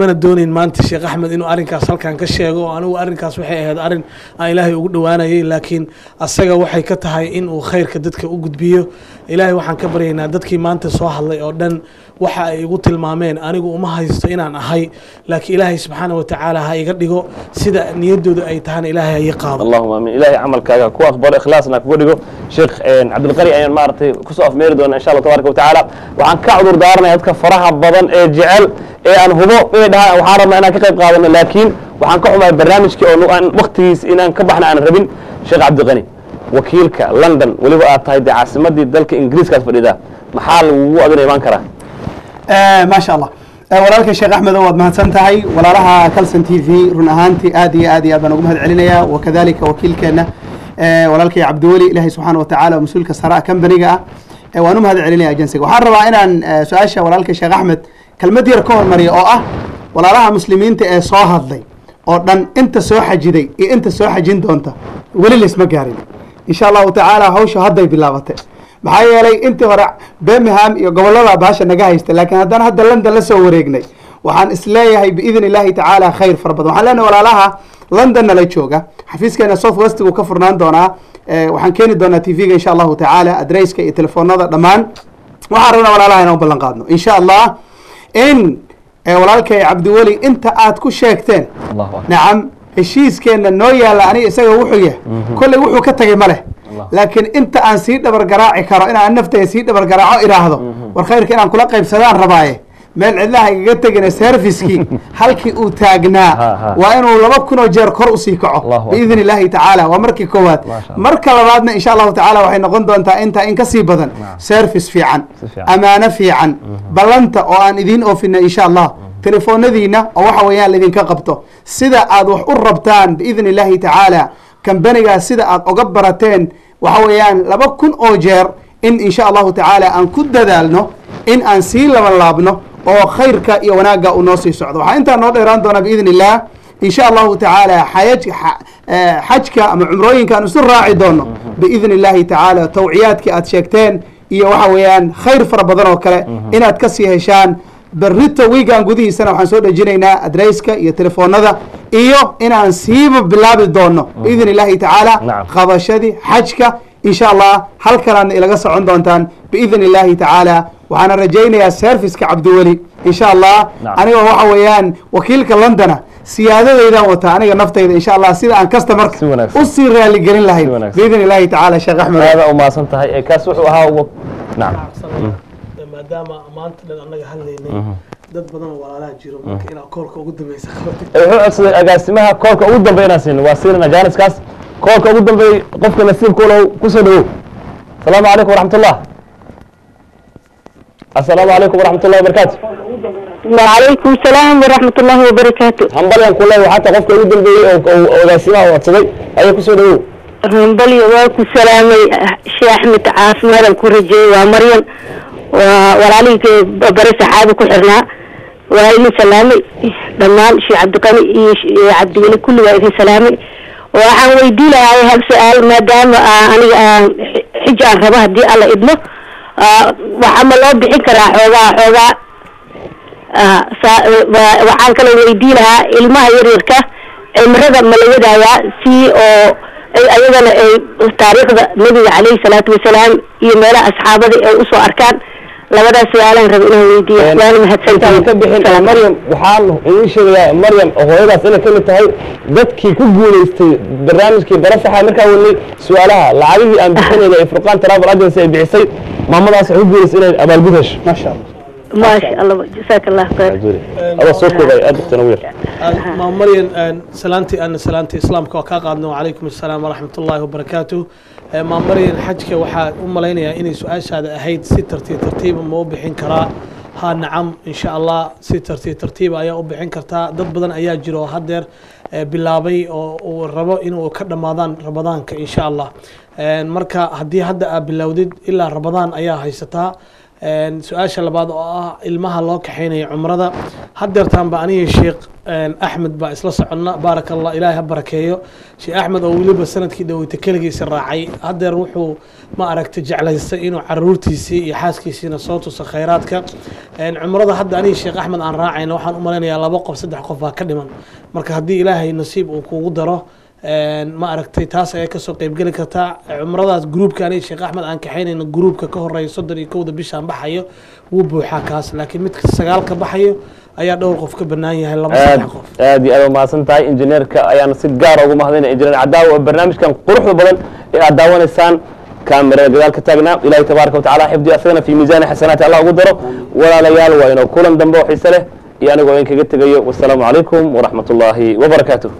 mana doonayn maanta sheekh axmed inuu arinkaas halkan ka sheego. Oo anigu arinkaas waxay ahayd arrin aan ilaahay ugu dhowaanayay laakiin asaga waxay ka tahay inuu khayrka dadka u gudbiyo. Ilaahay waxaan ka baryaynaa dadkii maanta soo hadlay oo dhan waxa ay igu tilmaameen anigu uma haysto inaan ahay laakiin ilaahay subxaana watacaala ha iga dhigo sida niyaddooda ay tahana ilaahay ha ii qaado. Allahuma amiin. Ilaahay camalkaaga ku aqbalo ikhlaasna kuga dhigo. Sheekh cabdilqari ayaan maaragtay ku soo afmeeri doona insha allah tabaraka watacaala waxaan ka cudur daaranaya dadka faraha badan ee jecel ee aan hubo inay dhahaan. Waxaan rabnaa inaan ka qayb qaadano laakiin waxaan ka xumahay barnaamijkii oo waktigiis inaan ka baxna aan rabin. Sheekh cabdiqani wakiilka london weliba aad tahay dee caasimadii dalka ingiriiskaad fadhidaa maxaa lagugu adina imaan karaa? Eh, Maasha allah. Eh, Walaalka sheekh axmedo waad mahadsan tahay. Walaalaha calson t v run ahaantii aad iyo aad iyo aad baan ugu mahad celinayaa wakadalika wakiilkeenna walaalkay cabdiweli ilaahay subxaana watacaala oo mas'uulka sara kambaniga ah. Waan u mahad celinaya agensiga. Waxaan rabaa inaan su'aasha walaalka sheekh axmed kelmad yar ka hormariya oo ah walaalaha muslimiinta ee soo hadlay oo dhan inta soo xajiday iyo inta soo xajin doonta weli laysma gaarin. Insha allahu tacaala hawsha hadday bilaabatay. Maxaa yeelay intii hore birmingham iyo gobollada baasha naga haysta laakiin haddana hadda london la soo wareegnay waxaan is leeyahay biidn illaahi tacaala khayr fara badan. Waxaan leenahay walaalaha london nala jooga xafiiskeena south westigu ka furnaan doonaa waxaan keeni doonaa t v-ga insha allahu tacaala adresska iyo telefoonada dhammaan. Waxaan rabnaa walaalaha inaan u ballan qaadno. Insha allah in walaalkay cabdiweli inta aad ku sheegteen. Nacam heshiiskeena noo yaalla aniga isaga wuxuu yahay kolley wuxuu ka tagay ma leh. Laakiin inta aan sii dhabar garaaci karo inaan naftayda sii dhabar garaaco idhaahdo war khayrka inaan kula qaybsadaan rabaaye meel cidlaha igaga tegina serviskii (laughs) halkii uu taagnaa waa inuu laba kunoo jeer kor u sii kaco biidn illahi tacaala. Waa markii koowaad. Marka labaadna insha allahu tacaala waxay noqon doontaa intaa in ka sii badan. Service fiican amaano fiican ballanta oo aan idiin oofina insha allah. Telefoonadiina oo waxa weeyaan laidinka qabto. Sida aad wax u rabtaan biidn illahi tacaala kambanigaas sida aad oga barateen waxa weeyaan laba kun oo jeer in insha allahu tacaala aan ku dadaalno in aan sii laban laabno oo khayrka iyo wanaagga uu noo sii socdo. Waxaa intaa noo dheeraan doonaa biidn illah insha allahu tacaala xayaj xajka ama cumrooyinka aan isu raaci doono biidn illahi tacaala tawciyaadkii aad sheegteen iyo waxa weeyaan khayr fara badan oo kale inaad ka sii heshaan berrito wiigan gudihiisana waxaan soo dhejinaynaa adresska iyo telefoonada iyo inaan siiba bilaabi doono. Biidn illahi tacaala qabashadii xajka insha allah halkanaadna ilaga socon doontaan. Biidn illahi tacaala waxaana rajaynayaa serviceka cabdiweli. Insha allah anigoo waxa weeyaan wakiilka londona siyaadadaydaan wataa aniga naftayda insha allah sida aan customarka u sii raaligelin lahayn. Biidn illahi tacaala sheekh axmed. Aada umaasan tahay kaas wuxuu ahaa nacam maadaama maanta dhan annaga hadlaynay dad badan oo walaalaha jiro marka inaa koolka ugu dambeysa wuxuu codsaday agaasimaha koolka ugu dambeya inaan siino. Waa siinana jaaniskaas koolka ugu dambeey qofka nasiibka ulow ku soo dhawow. Asalaamu calaykum waraxmatullah asalaamu calaykum waraxmat ullahi wabarakaatu wacalaykum salaam waraxmat ullaahi wabarakaatu hambalyan ku leeyahay xataa qofka ugu dambeeyey oo ogaasimaha u codsaday ayaa ku soo dhawow hambalyo waa ku salaamay ah, shee axmed caafimaadaan ku rajeeyey waa maryan waa walaalihii bare saxaabi ku xirnaa. Waa idin salaamay dhammaan sheekh cabdiqani iyo cabdiweli kulli waa idin salaamay. Waxaan weydiin hal su'aal maadaama ah, aniga xij aan rabo haddii alla idmo waxaa ma loo bixin karaa xoogaa xoogaa? Waxaan kale weydii lahaa ilmaha yaryarka cimrada ma la wadaayaa si oo ayagana ay taariikhda nabiga caleyhi salaatu wasalaam iyo meelaha asxaabada ay u soo arkaan labadaa su'aalaan raba inaan weydiiya su'aal mahadsantihiin maryam waxaan ii sheegayaa maryam hooyadaas inay ka mid tahay dadkii ku guuleystay barnaamijkii barafaxa markaa weynay su'aalaha lacagihii aan bixinayna ee furqaan travel agency ay bixisay maamadaas waxay ku guuleysay inay abaalgud hesho masha allah. Maasha allah. Jasaaka allah khayr soo koobay aad waqti nagu yar maam maryan salaantii aan salaantii islaamka waa kaa qaadno. Wacalaykum asalaam waraxmat ullaahi wabarakaatuh maamariyan xajka? Waxaa u malaynayaa inay su'aashaada ahayd si tartiib tartiiba mau bixin karaa ha nacam insha allah si tartiib tartiiba ayaa u bixin kartaa dad badan ayaa jira oo haddeer bilaabay oo uu rabo inuu ka dhammaadaan rabadaanka insha allah marka haddii hadda aad bilowdid ilaa rabadaan ayaa haysataa su'aasha labaad oo ah ilmaha loo kaxaynayo cumrada. Hadeertaan ba aniga sheekh axmed baa isla soconna. Baaraka allah ilaahay ha barakeeyo. Sheekh axmed oo weliba sannadkii dhaweyta keligiisa raacay. Hadeer wuxuu ma aragtay jeclaystay inuu caruurtiisii iyo xaaskiisiina soo tuso khayraadka. Cumrada hadda aniga sheekh axmed aan raacayna waxaan u malaynayaa laba qof saddex qof baa ka dhiman. Marka haddii ilaahay nasiib uu kugu daro ma aragtay taas ayaa ka soo qeybgeli kartaa. Cumradaas gruubka aniga sheekh axmed aan kaxaynayno gruubka ka horreeya soddon iyo kowda bishaan baxayo wuu buuxaa kaas. Laakiin midka sagaalka baxayo ayaa dhowr qof ka banaan yahay laba saddex qof. aad iyo aad umahadsan tahay. Injineerka ayaana si gaara ugu mahadinaya injineer cadaawa oo barnaamijkan quruxda badan ee aad daawanaysaan kaamirada gadaal ka taagnaa ilaahay tabaaraka watacaala xifdi asagana fi miisaani xasanaati allah ugu daro. Walaalayaal waa inoo kulan dambe oo xiise leh. Iyo anigoo in kaga tegayo. Wasalaamu calaykum waraxmat ullaahi wabarakaatuh